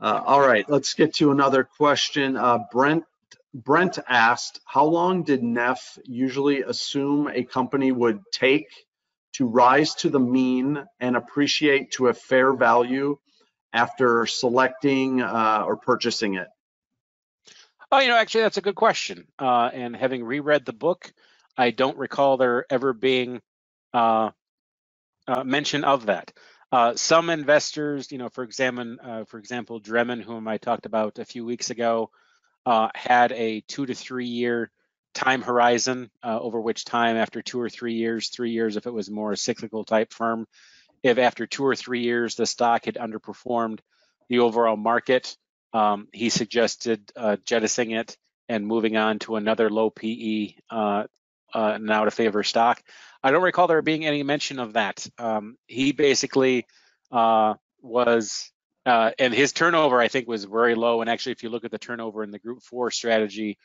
uh, all right, let's get to another question. Uh, Brent Brent asked, how long did Neff usually assume a company would take to rise to the mean and appreciate to a fair value after selecting uh, or purchasing it? Oh, you know, actually, that's a good question. Uh, and having reread the book, I don't recall there ever being uh, uh mention of that. Uh, some investors, you know, for examine, uh, for example, Dreman, whom I talked about a few weeks ago, had a two to three year time horizon over which time after two or three years, three years if it was more a cyclical type firm, if after two or three years the stock had underperformed the overall market, um, he suggested uh, jettisoning it and moving on to another low PE uh, uh, now to favor stock. I don't recall there being any mention of that. Um, he basically uh, was uh, and his turnover, I think, was very low. And actually, if you look at the turnover in the Group Four strategy,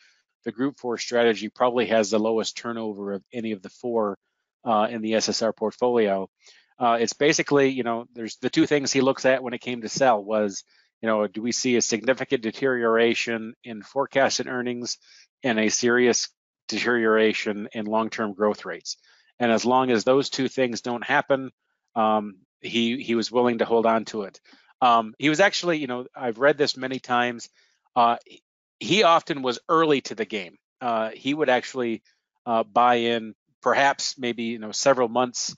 the Group Four strategy probably has the lowest turnover of any of the four uh, in the SSR portfolio. Uh, it's basically, you know, there's the two things he looks at when it came to sell was, you know, do we see a significant deterioration in forecasted earnings and a serious deterioration in long-term growth rates? And as long as those two things don't happen, um, he he was willing to hold on to it. Um, he was actually, you know, I've read this many times. Uh, he often was early to the game. Uh, he would actually uh, buy in, perhaps maybe you know several months,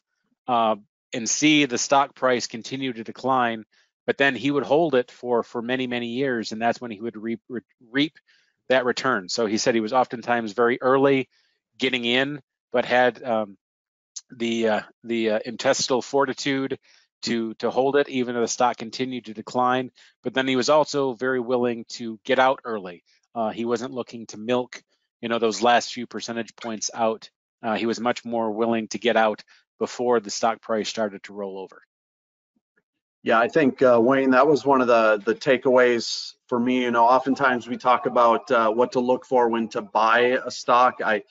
uh, and see the stock price continue to decline. But then he would hold it for for many many years, and that's when he would reap reap that return. So he said he was oftentimes very early getting in, but had um, the uh, the uh, intestinal fortitude to to hold it even though the stock continued to decline. But then he was also very willing to get out early. Uh, he wasn't looking to milk, you know, those last few percentage points out. Uh, he was much more willing to get out before the stock price started to roll over. Yeah, I think uh, Wayne, that was one of the the takeaways for me. You know, oftentimes we talk about uh, what to look for when to buy a stock. I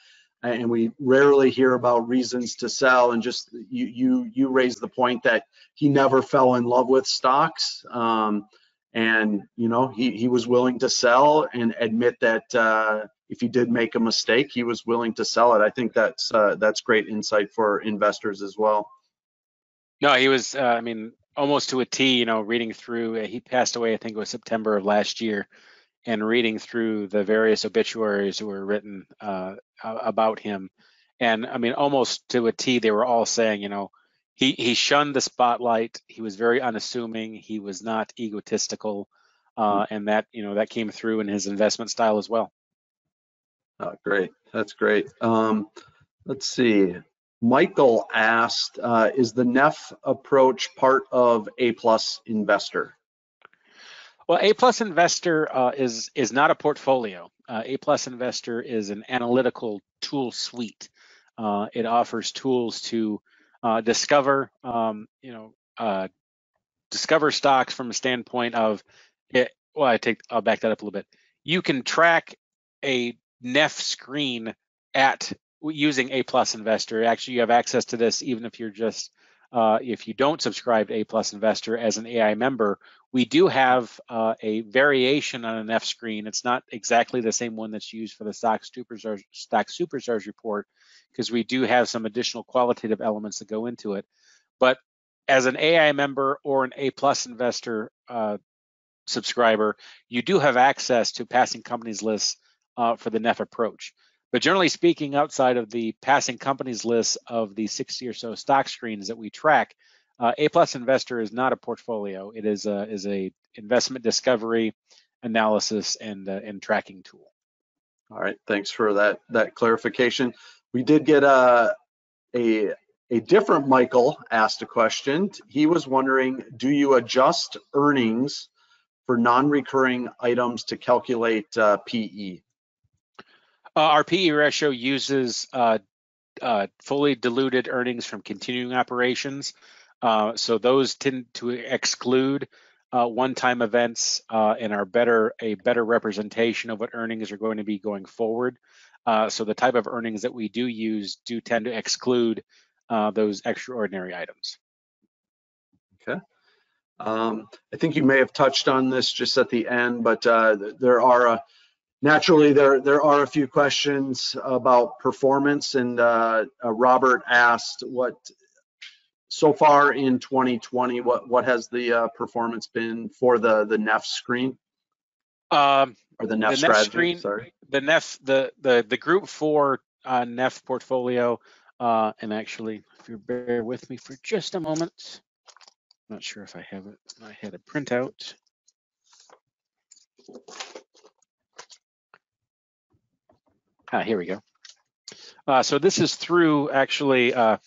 and we rarely hear about reasons to sell and just you you you raised the point that he never fell in love with stocks um, and you know he he was willing to sell and admit that uh, if he did make a mistake he was willing to sell it i think that's uh, that's great insight for investors as well no he was uh, i mean almost to a t you know reading through uh, he passed away i think it was september of last year and reading through the various obituaries that were written uh, about him. And I mean, almost to a T, they were all saying, you know, he, he shunned the spotlight. He was very unassuming. He was not egotistical. Uh, hmm. and that, you know, that came through in his investment style as well. Oh, great. That's great. Um, let's see. Michael asked, uh, is the Neff approach part of A plus investor? Well, A Plus Investor uh, is is not a portfolio. Uh, a Plus Investor is an analytical tool suite. Uh, it offers tools to uh, discover, um, you know, uh, discover stocks from a standpoint of it. Well, I take I'll back that up a little bit. You can track a Neff screen at using A Plus Investor. Actually, you have access to this even if you're just uh, if you don't subscribe to A Plus Investor as an AI member, we do have uh, a variation on a Neff screen. It's not exactly the same one that's used for the Stock Superstars, Stock Superstars report because we do have some additional qualitative elements that go into it. But as an AI member or an A Plus Investor uh, subscriber, you do have access to passing companies lists uh, for the Neff approach. But generally speaking, outside of the passing companies list of the 60 or so stock screens that we track, uh, A Plus Investor is not a portfolio. It is a is a investment discovery, analysis, and uh, and tracking tool. All right, thanks for that that clarification. We did get a a a different Michael asked a question. He was wondering, do you adjust earnings for non-recurring items to calculate uh, PE? Uh, our PE ratio uses uh, uh, fully diluted earnings from continuing operations. Uh, so those tend to exclude uh, one-time events uh, and are better a better representation of what earnings are going to be going forward. so the type of earnings that we do use do tend to exclude those extraordinary items. Okay. Um, I think you may have touched on this just at the end, but there are a naturally there there are a few questions about performance and uh, uh, robert asked what so far in 2020 what what has the uh, performance been for the the neff screen? Um or the neff the strategy screen, sorry. the neff the the the group four uh, neff portfolio uh and actually if you bear with me for just a moment I'm not sure if i have it i had a printout Ah, here we go. Uh, so this is through actually uh,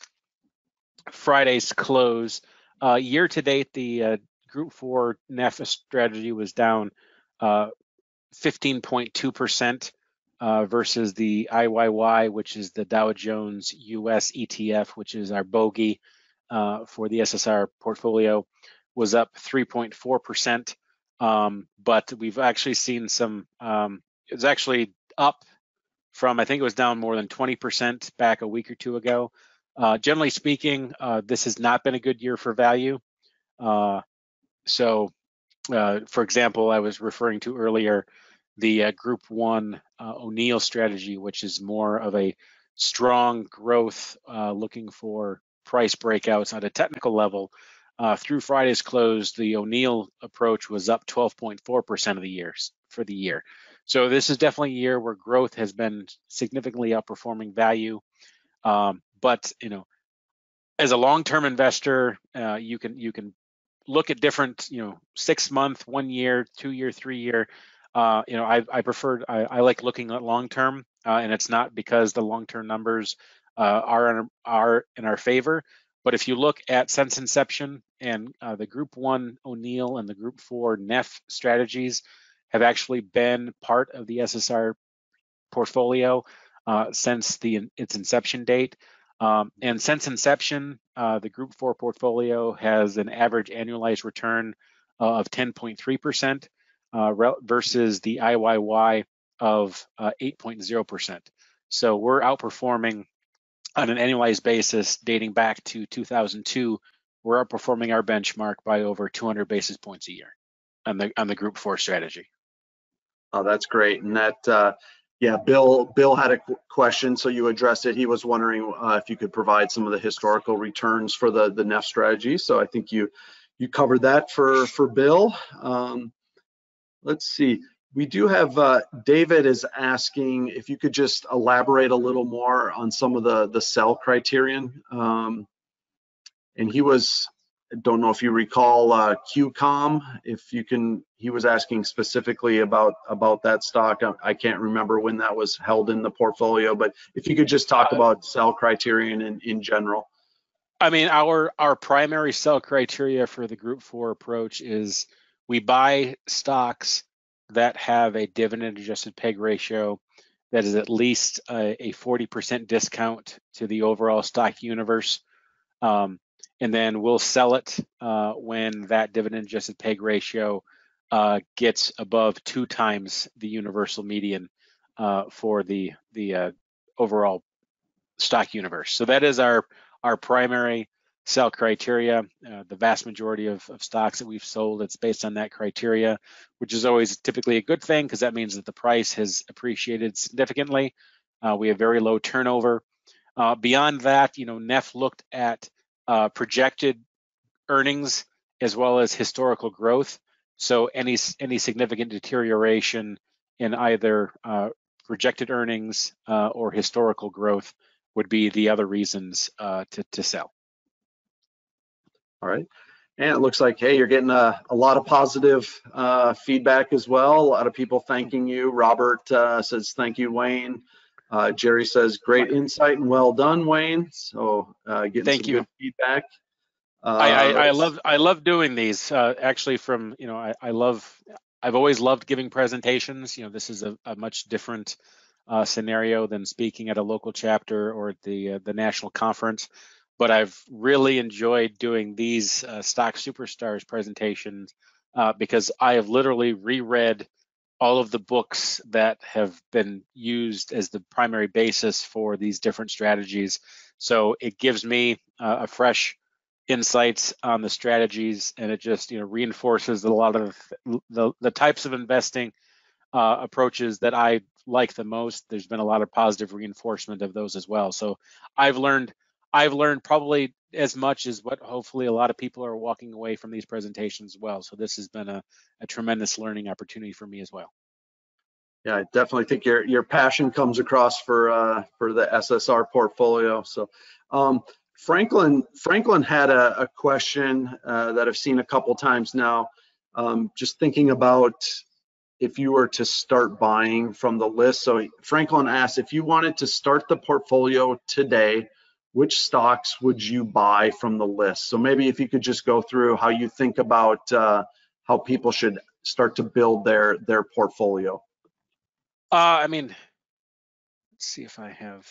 Friday's close. Uh, year to date, the uh, Group 4 Neff strategy was down 15.2% uh, uh, versus the IYY, which is the Dow Jones US ETF, which is our bogey for the SSR portfolio, was up 3.4%. Um, but we've actually seen some, um, it's actually up from I think it was down more than 20% back a week or two ago. Uh, generally speaking, uh, this has not been a good year for value. Uh, so, uh, for example, I was referring to earlier the uh, Group One uh, O'Neill strategy, which is more of a strong growth, looking for price breakouts at a technical level. through Friday's close, the O'Neill approach was up 12.4% of the years for the year. So this is definitely a year where growth has been significantly outperforming value. Um, but you know, as a long-term investor, uh, you can you can look at different you know six month, one year, two year, three year. Uh, you know, I, I prefer I, I like looking at long term, uh, and it's not because the long term numbers uh, are in, are in our favor. But if you look at since inception and uh, the Group One O'Neill and the Group Four Neff strategies have actually been part of the SSR portfolio uh, since the its inception date. Um, and since inception, uh, the Group 4 portfolio has an average annualized return uh, of 10.3% uh, versus the IYY of 8.0%. Uh, so we're outperforming on an annualized basis dating back to 2002. We're outperforming our benchmark by over 200 basis points a year on the on the Group 4 strategy. Oh, that's great. And that uh, yeah, Bill. Bill had a question, so you addressed it. He was wondering uh, if you could provide some of the historical returns for the the Neff strategy. So I think you you covered that for for Bill. Um, let's see. We do have uh, David is asking if you could just elaborate a little more on some of the the sell criterion. Um, and he was don't know if you recall uh, QCOM. If you can, he was asking specifically about about that stock. I, I, can't remember when that was held in the portfolio, but if you could just talk uh, about sell criterion in, in general. I mean, our our primary sell criteria for the Group Four approach is we buy stocks that have a dividend adjusted PEG ratio that is at least a, a 40% discount to the overall stock universe. Um, and then we'll sell it uh, when that dividend adjusted PEG ratio uh, gets above two times the universal median uh, for the the uh, overall stock universe. So that is our our primary sell criteria. Uh, the vast majority of, of, stocks that we've sold, it's based on that criteria, which is always typically a good thing because that means that the price has appreciated significantly. Uh, we have very low turnover. beyond that, you know, Neff looked at uh, projected earnings as well as historical growth. So any any significant deterioration in either uh, projected earnings uh, or historical growth would be the other reasons uh, to to sell. All right. And it looks like, hey, you're getting a, a lot of positive uh, feedback as well. A lot of people thanking you. Robert uh, says, thank you, Wayne. Uh, Jerry says, great insight and well done, Wayne. So uh, getting Thank some you. good feedback. Uh, I, I, I, love I love doing these. Uh, actually, from you know, I, I love. I've always loved giving presentations. You know, this is a, a much different uh, scenario than speaking at a local chapter or at the uh, the national conference. But I've really enjoyed doing these uh, stock superstars presentations uh, because I have literally reread all of the books that have been used as the primary basis for these different strategies. So it gives me uh, a fresh insights on the strategies, and it just you know reinforces a lot of the the types of investing uh, approaches that I like the most. There's been a lot of positive reinforcement of those as well. So I've learned I've learned probably as much as what hopefully a lot of people are walking away from these presentations as well. So this has been a, a tremendous learning opportunity for me as well. Yeah, I definitely think your your passion comes across for uh, for the SSR portfolio. So um, Franklin Franklin had a, a question uh, that I've seen a couple times now. Um, just thinking about if you were to start buying from the list. So Franklin asked if you wanted to start the portfolio today, which stocks would you buy from the list? So maybe if you could just go through how you think about uh, how people should start to build their their portfolio. Uh, I mean, let's see if I have.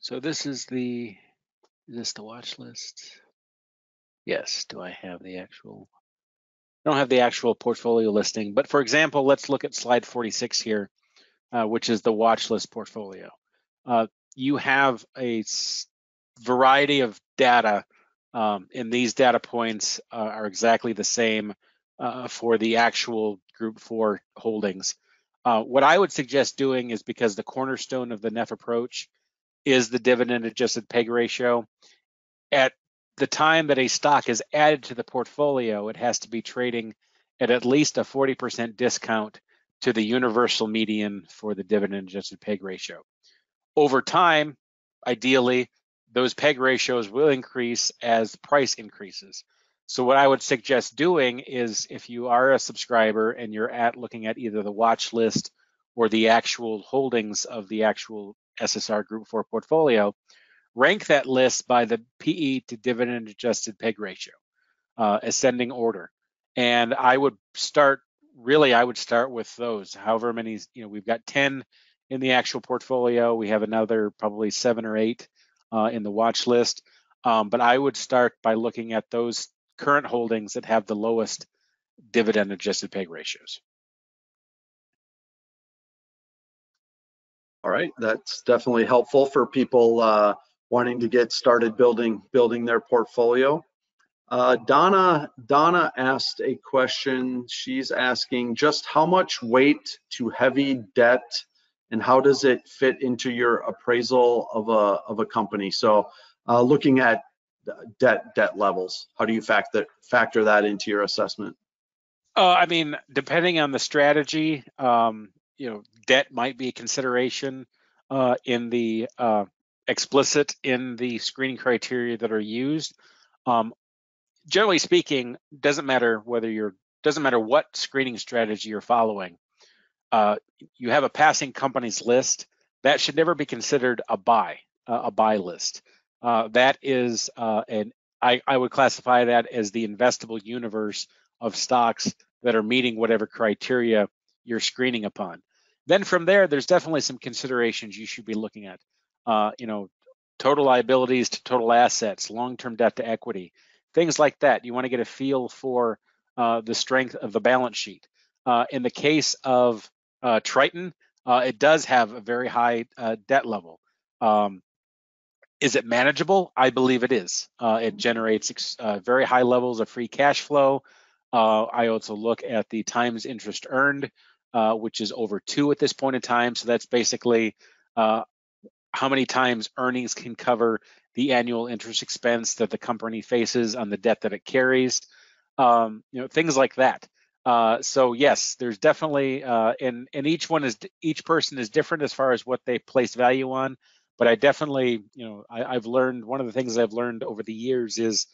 So this is the, is this the watch list? Yes, do I have the actual, I don't have the actual portfolio listing, but for example, let's look at slide 46 here. Uh, which is the watch list portfolio. Uh, you have a variety of data, um, and these data points uh, are exactly the same uh, for the actual Group 4 holdings. Uh, what I would suggest doing is because the cornerstone of the Neff approach is the dividend adjusted PEG ratio. At the time that a stock is added to the portfolio, it has to be trading at at least a 40% discount to the universal median for the dividend adjusted PEG ratio. Over time, ideally, those PEG ratios will increase as the price increases. So what I would suggest doing is if you are a subscriber and you're at looking at either the watch list or the actual holdings of the actual SSR Group 4 portfolio, rank that list by the PE to dividend adjusted PEG ratio, uh, ascending order. And I would start, really, I would start with those. However many, you know, we've got 10 in the actual portfolio. We have another probably seven or eight uh, in the watch list. Um, but I would start by looking at those current holdings that have the lowest dividend adjusted PEG ratios. All right, that's definitely helpful for people uh, wanting to get started building building their portfolio. Uh, Donna Donna asked a question. She's asking just how much weight to heavy debt, and how does it fit into your appraisal of a of a company? So, uh, looking at debt debt levels, how do you factor factor that into your assessment? Uh, I mean, depending on the strategy, um, you know, debt might be a consideration uh, in the uh, explicit in the screening criteria that are used. Um, generally speaking, doesn't matter whether you're doesn't matter what screening strategy you're following. Uh, you have a passing companies list that should never be considered a buy uh, a buy list. Uh, that is uh, an I, I would classify that as the investable universe of stocks that are meeting whatever criteria you're screening upon. Then from there, there's definitely some considerations you should be looking at. Uh, you know, total liabilities to total assets, long-term debt to equity, things like that. You want to get a feel for uh, the strength of the balance sheet. Uh, in the case of uh, Triton, uh, it does have a very high uh, debt level. Um, is it manageable? I believe it is. it generates very high levels of free cash flow. I also look at the times interest earned, uh, which is over two at this point in time. So that's basically uh, how many times earnings can cover the annual interest expense that the company faces on the debt that it carries, um, you know, things like that. Uh, so yes, there's definitely, uh, and and each one is each person is different as far as what they place value on. But I definitely, you know, I, I've learned one of the things I've learned over the years is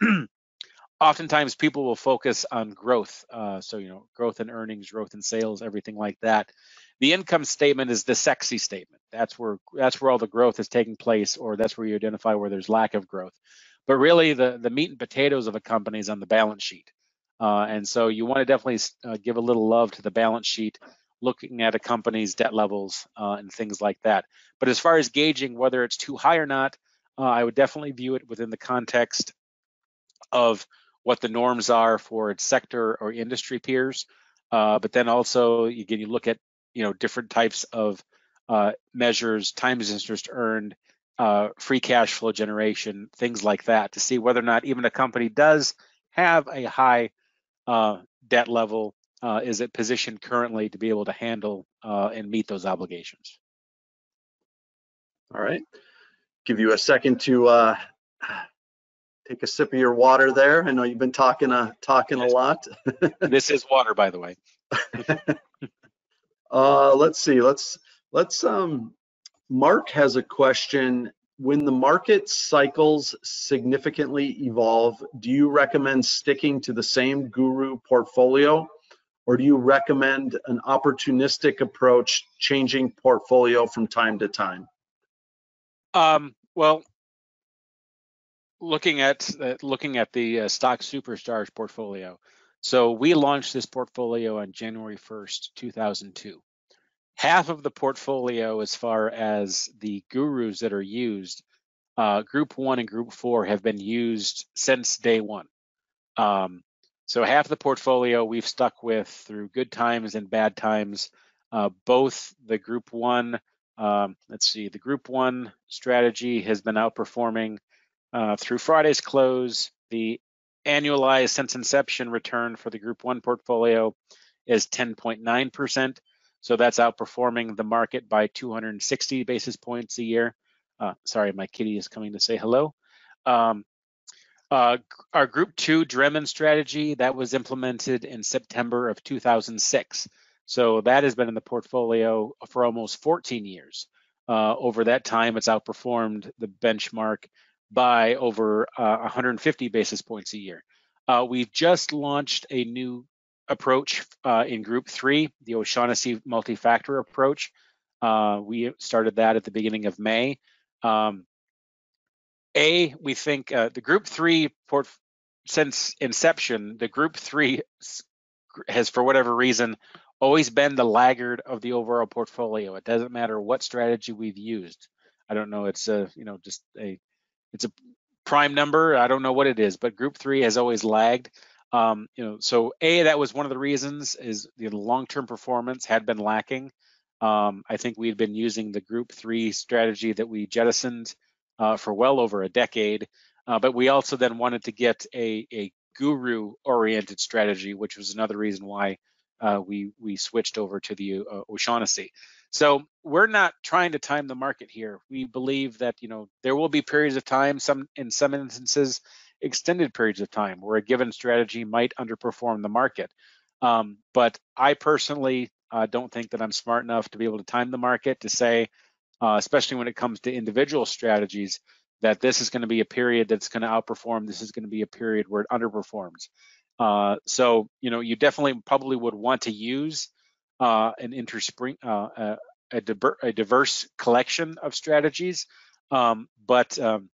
oftentimes people will focus on growth. Uh, so, you know, growth in earnings, growth in sales, everything like that. The income statement is the sexy statement. That's where that's where all the growth is taking place, or that's where you identify where there's lack of growth. But really, the the meat and potatoes of a company is on the balance sheet. Uh, and so you want to definitely uh, give a little love to the balance sheet, looking at a company's debt levels uh, and things like that. But as far as gauging whether it's too high or not, uh, I would definitely view it within the context of what the norms are for its sector or industry peers. Uh, but then also, again, you look at you know different types of uh, measures, times interest earned, uh, free cash flow generation, things like that, to see whether or not even a company does have a high uh, debt level. Uh, is it positioned currently to be able to handle uh, and meet those obligations? All right. Give you a second to take a sip of your water there. I know you've been talking uh, talking a lot. this is water, by the way. uh, let's see. Let's let's. Um, Mark has a question. When the market cycles significantly evolve, do you recommend sticking to the same guru portfolio, or do you recommend an opportunistic approach, changing portfolio from time to time? Um, well, looking at uh, looking at the uh, stock superstars portfolio. So we launched this portfolio on January 1st, 2002. Half of the portfolio, as far as the gurus that are used, uh, Group One and Group Four have been used since day one. Um, so half the portfolio we've stuck with through good times and bad times. Uh, both the Group One, um, let's see, the Group One strategy has been outperforming uh, through Friday's close. The annualized since inception return for the Group One portfolio is 10.9%. So that's outperforming the market by 260 basis points a year. Uh, sorry, my kitty is coming to say hello. Um, uh, our Group 2 Dreman strategy, that was implemented in September of 2006. So that has been in the portfolio for almost 14 years. Uh, over that time, it's outperformed the benchmark by over uh, 150 basis points a year. Uh, we've just launched a new approach uh, in Group 3, the O'Shaughnessy multi-factor approach. Uh, we started that at the beginning of May. Um, a, we think uh, the Group 3 port since inception, the Group 3 has, for whatever reason, always been the laggard of the overall portfolio. It doesn't matter what strategy we've used. I don't know. It's a you know just a it's a prime number. I don't know what it is, but Group Three has always lagged. Um, you know, so a that was one of the reasons is the long-term performance had been lacking. Um, I think we had been using the Group Three strategy that we jettisoned uh, for well over a decade, uh, but we also then wanted to get a, a guru-oriented strategy, which was another reason why uh, we we switched over to the uh, O'Shaughnessy. So we're not trying to time the market here. We believe that you know there will be periods of time, some in some instances, extended periods of time where a given strategy might underperform the market. Um, but I personally uh, don't think that I'm smart enough to be able to time the market to say, uh, especially when it comes to individual strategies, that this is going to be a period that's going to outperform. This is going to be a period where it underperforms. Uh, so you know, you definitely probably would want to use uh, an interspring uh, a, diver, a, diverse collection of strategies. Um, but um,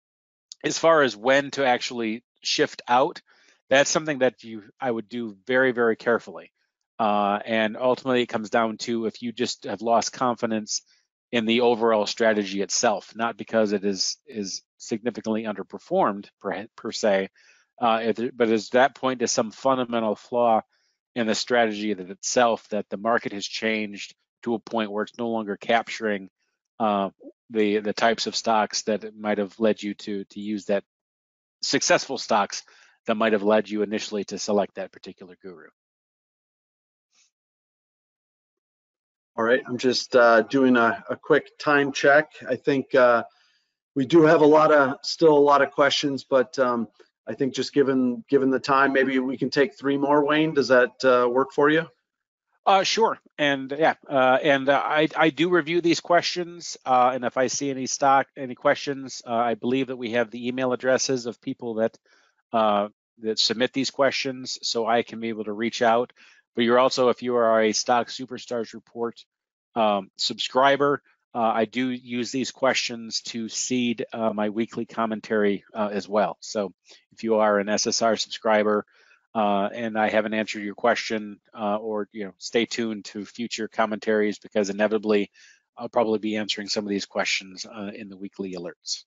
as far as when to actually shift out, that's something that you I would do very very carefully. Uh, and ultimately, it comes down to if you just have lost confidence in the overall strategy itself, not because it is is significantly underperformed per, per se, uh, but is that point to some fundamental flaw in the strategy that itself that the market has changed to a point where it's no longer capturing uh, the the types of stocks that might have led you to to use that successful stocks that might have led you initially to select that particular guru. All right, I'm just uh, doing a, a, quick time check. I think uh, we do have a lot of still a lot of questions, but um, I think just given given the time, maybe we can take three more. Wayne, does that uh, work for you? Uh, sure, and yeah, uh, and uh, I I do review these questions, uh, and if I see any stock any questions, uh, I believe that we have the email addresses of people that uh, that submit these questions, so I can be able to reach out. But you're also, if you are a Stock Superstars Report um, subscriber, I do use these questions to seed uh, my weekly commentary uh, as well. So if you are an SSR subscriber uh, and I haven't answered your question, uh, or you know, stay tuned to future commentaries because inevitably I'll probably be answering some of these questions uh, in the weekly alerts.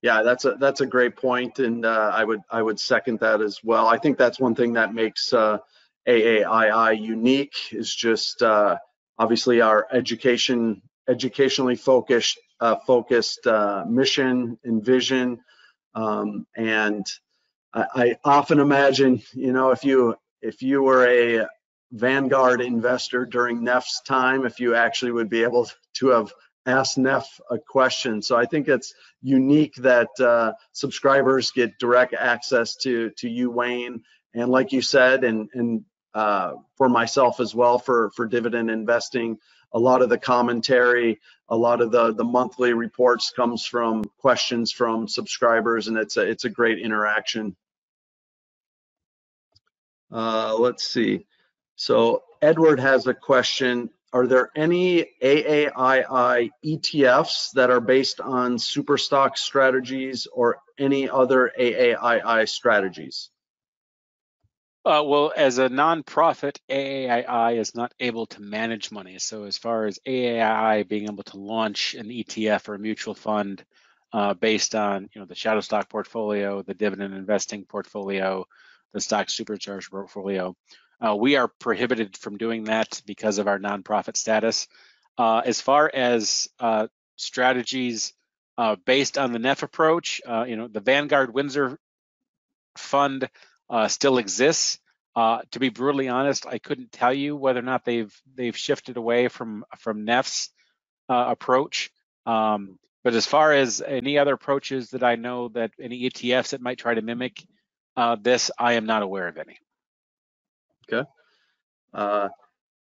Yeah, that's a that's a great point, and I would I would second that as well. I think that's one thing that makes AAII unique is just obviously our education educationally focused uh, focused uh, mission and vision. Um, and I, I, often imagine, you know, if you if you were a Vanguard investor during Neff's time, if you actually would be able to have asked Neff a question. So I think it's unique that uh, subscribers get direct access to to you, Wayne, and like you said, and and uh, for myself as well for for dividend investing a lot of the commentary, a lot of the the monthly reports comes from questions from subscribers, and it's a it's a great interaction. Uh, let's see. So Edward has a question. Are there any AAII ETFs that are based on super stock strategies or any other AAII strategies? Uh, well, as a nonprofit, AAII is not able to manage money. So, as far as AAII being able to launch an ETF or a mutual fund uh, based on, you know, the shadow stock portfolio, the dividend investing portfolio, the stock supercharged portfolio, Uh, we are prohibited from doing that because of our nonprofit status. Uh, as far as uh, strategies uh, based on the Neff approach, you know, the Vanguard Windsor Fund uh, still exists. to be brutally honest, I couldn't tell you whether or not they've they've shifted away from from Neff's approach. Um, but as far as any other approaches that I know that any ETFs that might try to mimic this, I am not aware of any. Okay. Uh,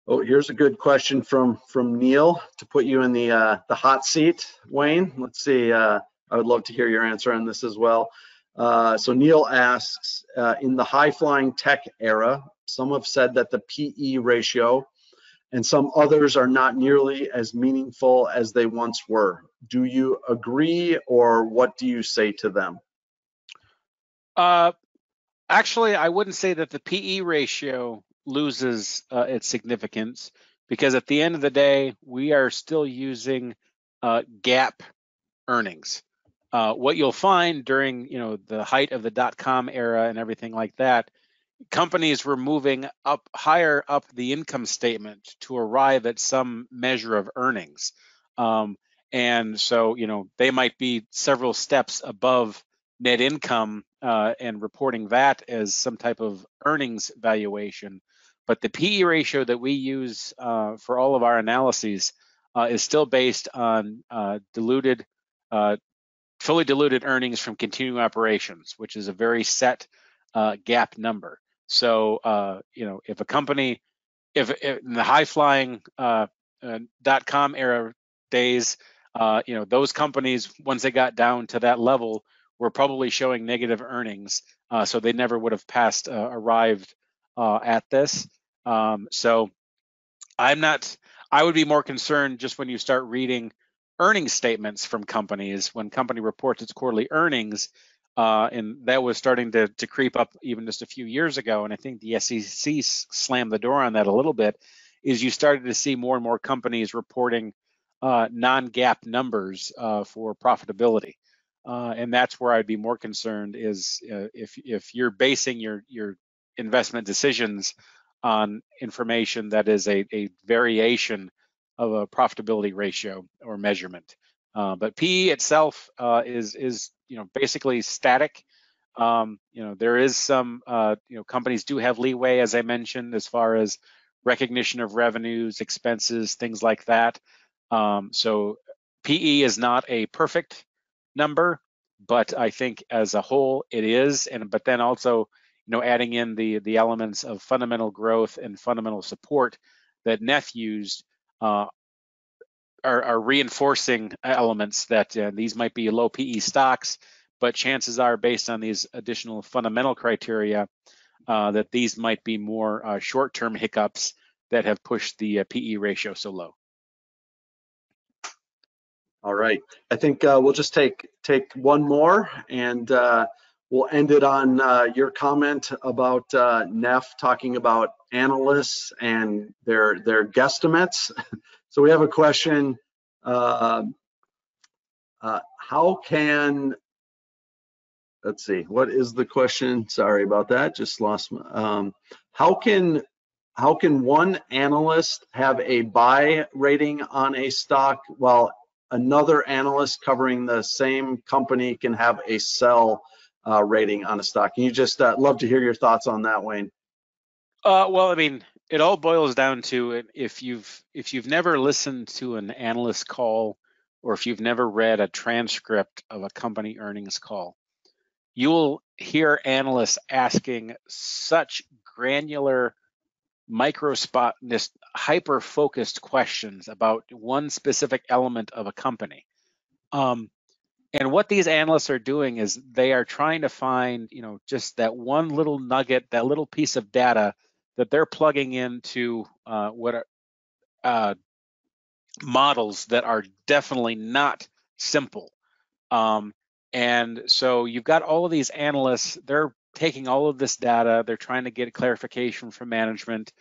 oh, here's a good question from from Neil to put you in the uh, the hot seat, Wayne. Let's see. Uh, I would love to hear your answer on this as well. Uh, so Neil asks, uh, in the high flying tech era, some have said that the PE ratio and some others are not nearly as meaningful as they once were. Do you agree or what do you say to them? Uh, Actually, I wouldn't say that the PE ratio loses uh, its significance because at the end of the day, we are still using uh, GAAP earnings. Uh, what you'll find during you know the height of the dot com era and everything like that, companies were moving up higher up the income statement to arrive at some measure of earnings. Um, and so you know they might be several steps above net income uh, and reporting that as some type of earnings valuation. But the PE ratio that we use uh, for all of our analyses uh, is still based on uh, diluted, uh, fully diluted earnings from continuing operations, which is a very set uh, GAAP number. So, you know, if a company, if, if in the high flying dot com era days, you know, those companies, once they got down to that level, were probably showing negative earnings, uh, so they never would have passed uh, arrived uh, at this. Um, so I'm not. I would be more concerned just when you start reading earnings statements from companies when company reports its quarterly earnings. Uh, and that was starting to, to creep up even just a few years ago. And I think the SEC slammed the door on that a little bit. Is you started to see more and more companies reporting uh, non-GAAP numbers uh, for profitability. Uh, and that's where I'd be more concerned is uh, if if you're basing your your investment decisions on information that is a, a variation of a profitability ratio or measurement. Uh, but PE itself uh, is is you know basically static. Um, you know there is some uh, you know companies do have leeway as I mentioned as far as recognition of revenues, expenses, things like that. Um, so PE is not a perfect number, but I think as a whole it is. And but then also, you know, adding in the the elements of fundamental growth and fundamental support that Neff used uh, are, are, reinforcing elements that uh, these might be low PE stocks, but chances are based on these additional fundamental criteria uh, that these might be more uh, short-term hiccups that have pushed the uh, PE ratio so low. All right. I think we'll just take take one more and we'll end it on uh, your comment about uh, Neff talking about analysts and their their guesstimates. so we have a question. Uh, uh, how can let's see what is the question sorry about that just lost my, um, how can how can one analyst have a buy rating on a stock while another analyst covering the same company can have a sell uh, rating on a stock. Can you just uh, love to hear your thoughts on that, Wayne? Uh, well, I mean, it all boils down to if you've if you've never listened to an analyst call or if you've never read a transcript of a company earnings call, you will hear analysts asking such granular micro spot hyper focused questions about one specific element of a company. Um, and what these analysts are doing is they are trying to find, you know, just that one little nugget, that little piece of data that they're plugging into uh, what are uh, models that are definitely not simple. Um, and so you've got all of these analysts, they're taking all of this data, they're trying to get clarification from management,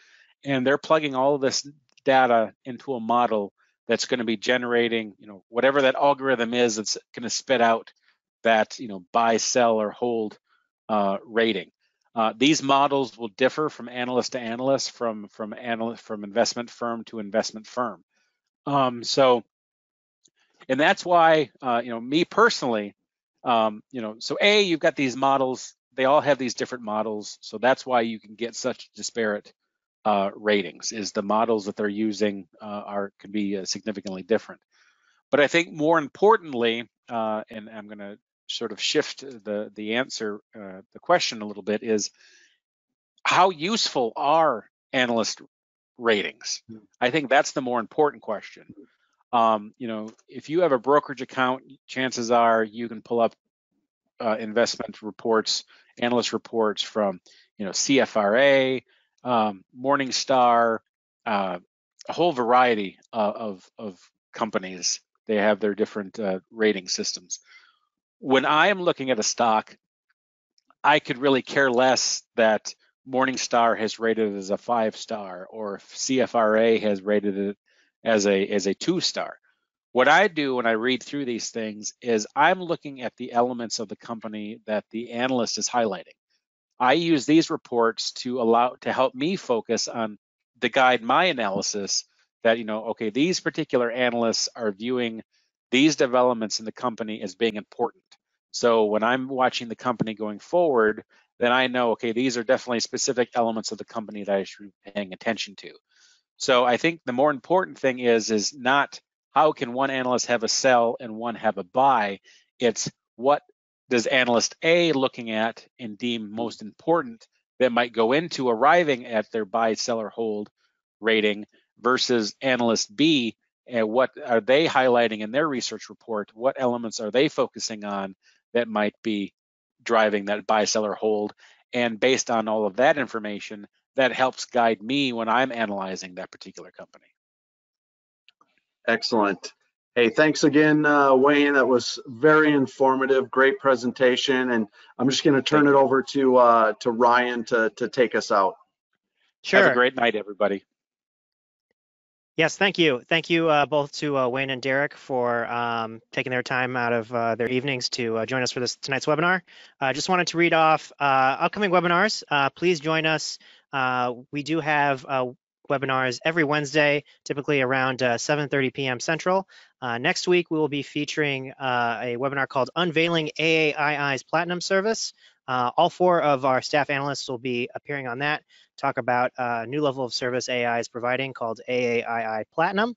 and they're plugging all of this data into a model that's going to be generating, you know, whatever that algorithm is, that's going to spit out that, you know, buy, sell, or hold uh, rating. Uh, these models will differ from analyst to analyst, from from analyst from investment firm to investment firm. Um, so, and that's why uh, you know me personally, um, you know, so a you've got these models. They all have these different models, so that's why you can get such disparate uh, ratings. Is the models that they're using uh, are can be uh, significantly different. But I think more importantly, uh, and I'm going to sort of shift the the answer, uh, the question a little bit is how useful are analyst ratings? Hmm. I think that's the more important question. Um, you know, if you have a brokerage account, chances are you can pull up uh, investment reports, analyst reports from, you know, CFRA, um, Morningstar, uh, a whole variety of, of, companies. They have their different uh, rating systems when I am looking at a stock, I could really care less that Morningstar has rated it as a five star or CFRA has rated it as a as a two star. What I do when I read through these things is I'm looking at the elements of the company that the analyst is highlighting. I use these reports to allow to help me focus on to guide my analysis that you know okay these particular analysts are viewing these developments in the company as being important. So when I'm watching the company going forward, then I know, okay, these are definitely specific elements of the company that I should be paying attention to. So I think the more important thing is, is not how can one analyst have a sell and one have a buy. It's what does analyst A looking at and deem most important that might go into arriving at their buy, sell, or hold rating versus analyst B and what are they highlighting in their research report? What elements are they focusing on that might be driving that buy, sell, or hold? And based on all of that information, that helps guide me when I'm analyzing that particular company. Excellent. Hey, thanks again, uh, Wayne. That was very informative, great presentation. And I'm just going to turn it over to uh, to Ryan to to take us out. Sure. Have a great night, everybody. Yes, thank you. Thank you uh, both to uh, Wayne and Derek for um, taking their time out of uh, their evenings to uh, join us for this tonight's webinar. I just wanted to read off uh, upcoming webinars. Uh, please join us. we do have webinars every Wednesday, typically around 7.30 p.m. Central. Next week, we will be featuring a webinar called Unveiling AAII's Platinum Service. all four of our staff analysts will be appearing on that talk about a new level of service AI is providing called AAII Platinum.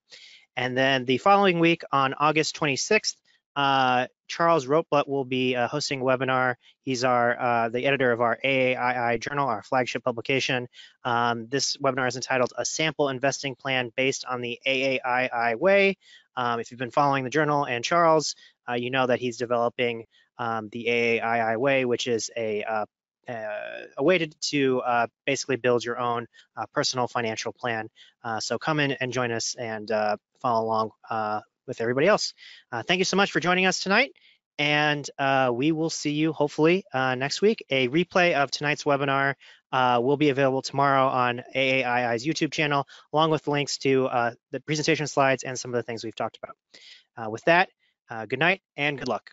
And then the following week on August 26th, uh, Charles Rotblut will be uh, hosting a webinar. He's our uh, the editor of our AAII journal, our flagship publication. Um, this webinar is entitled "A Sample Investing Plan Based on the AAII Way." Um, if you've been following the journal and Charles, uh, you know that he's developing um, the AAII Way, which is a uh, uh, a way to, to uh, basically build your own uh, personal financial plan. Uh, so come in and join us and follow along with everybody else. thank you so much for joining us tonight. And we will see you hopefully next week. A replay of tonight's webinar Uh, will be available tomorrow on AAII's YouTube channel, along with links to uh, the presentation slides and some of the things we've talked about. Uh, with that, good night and good luck.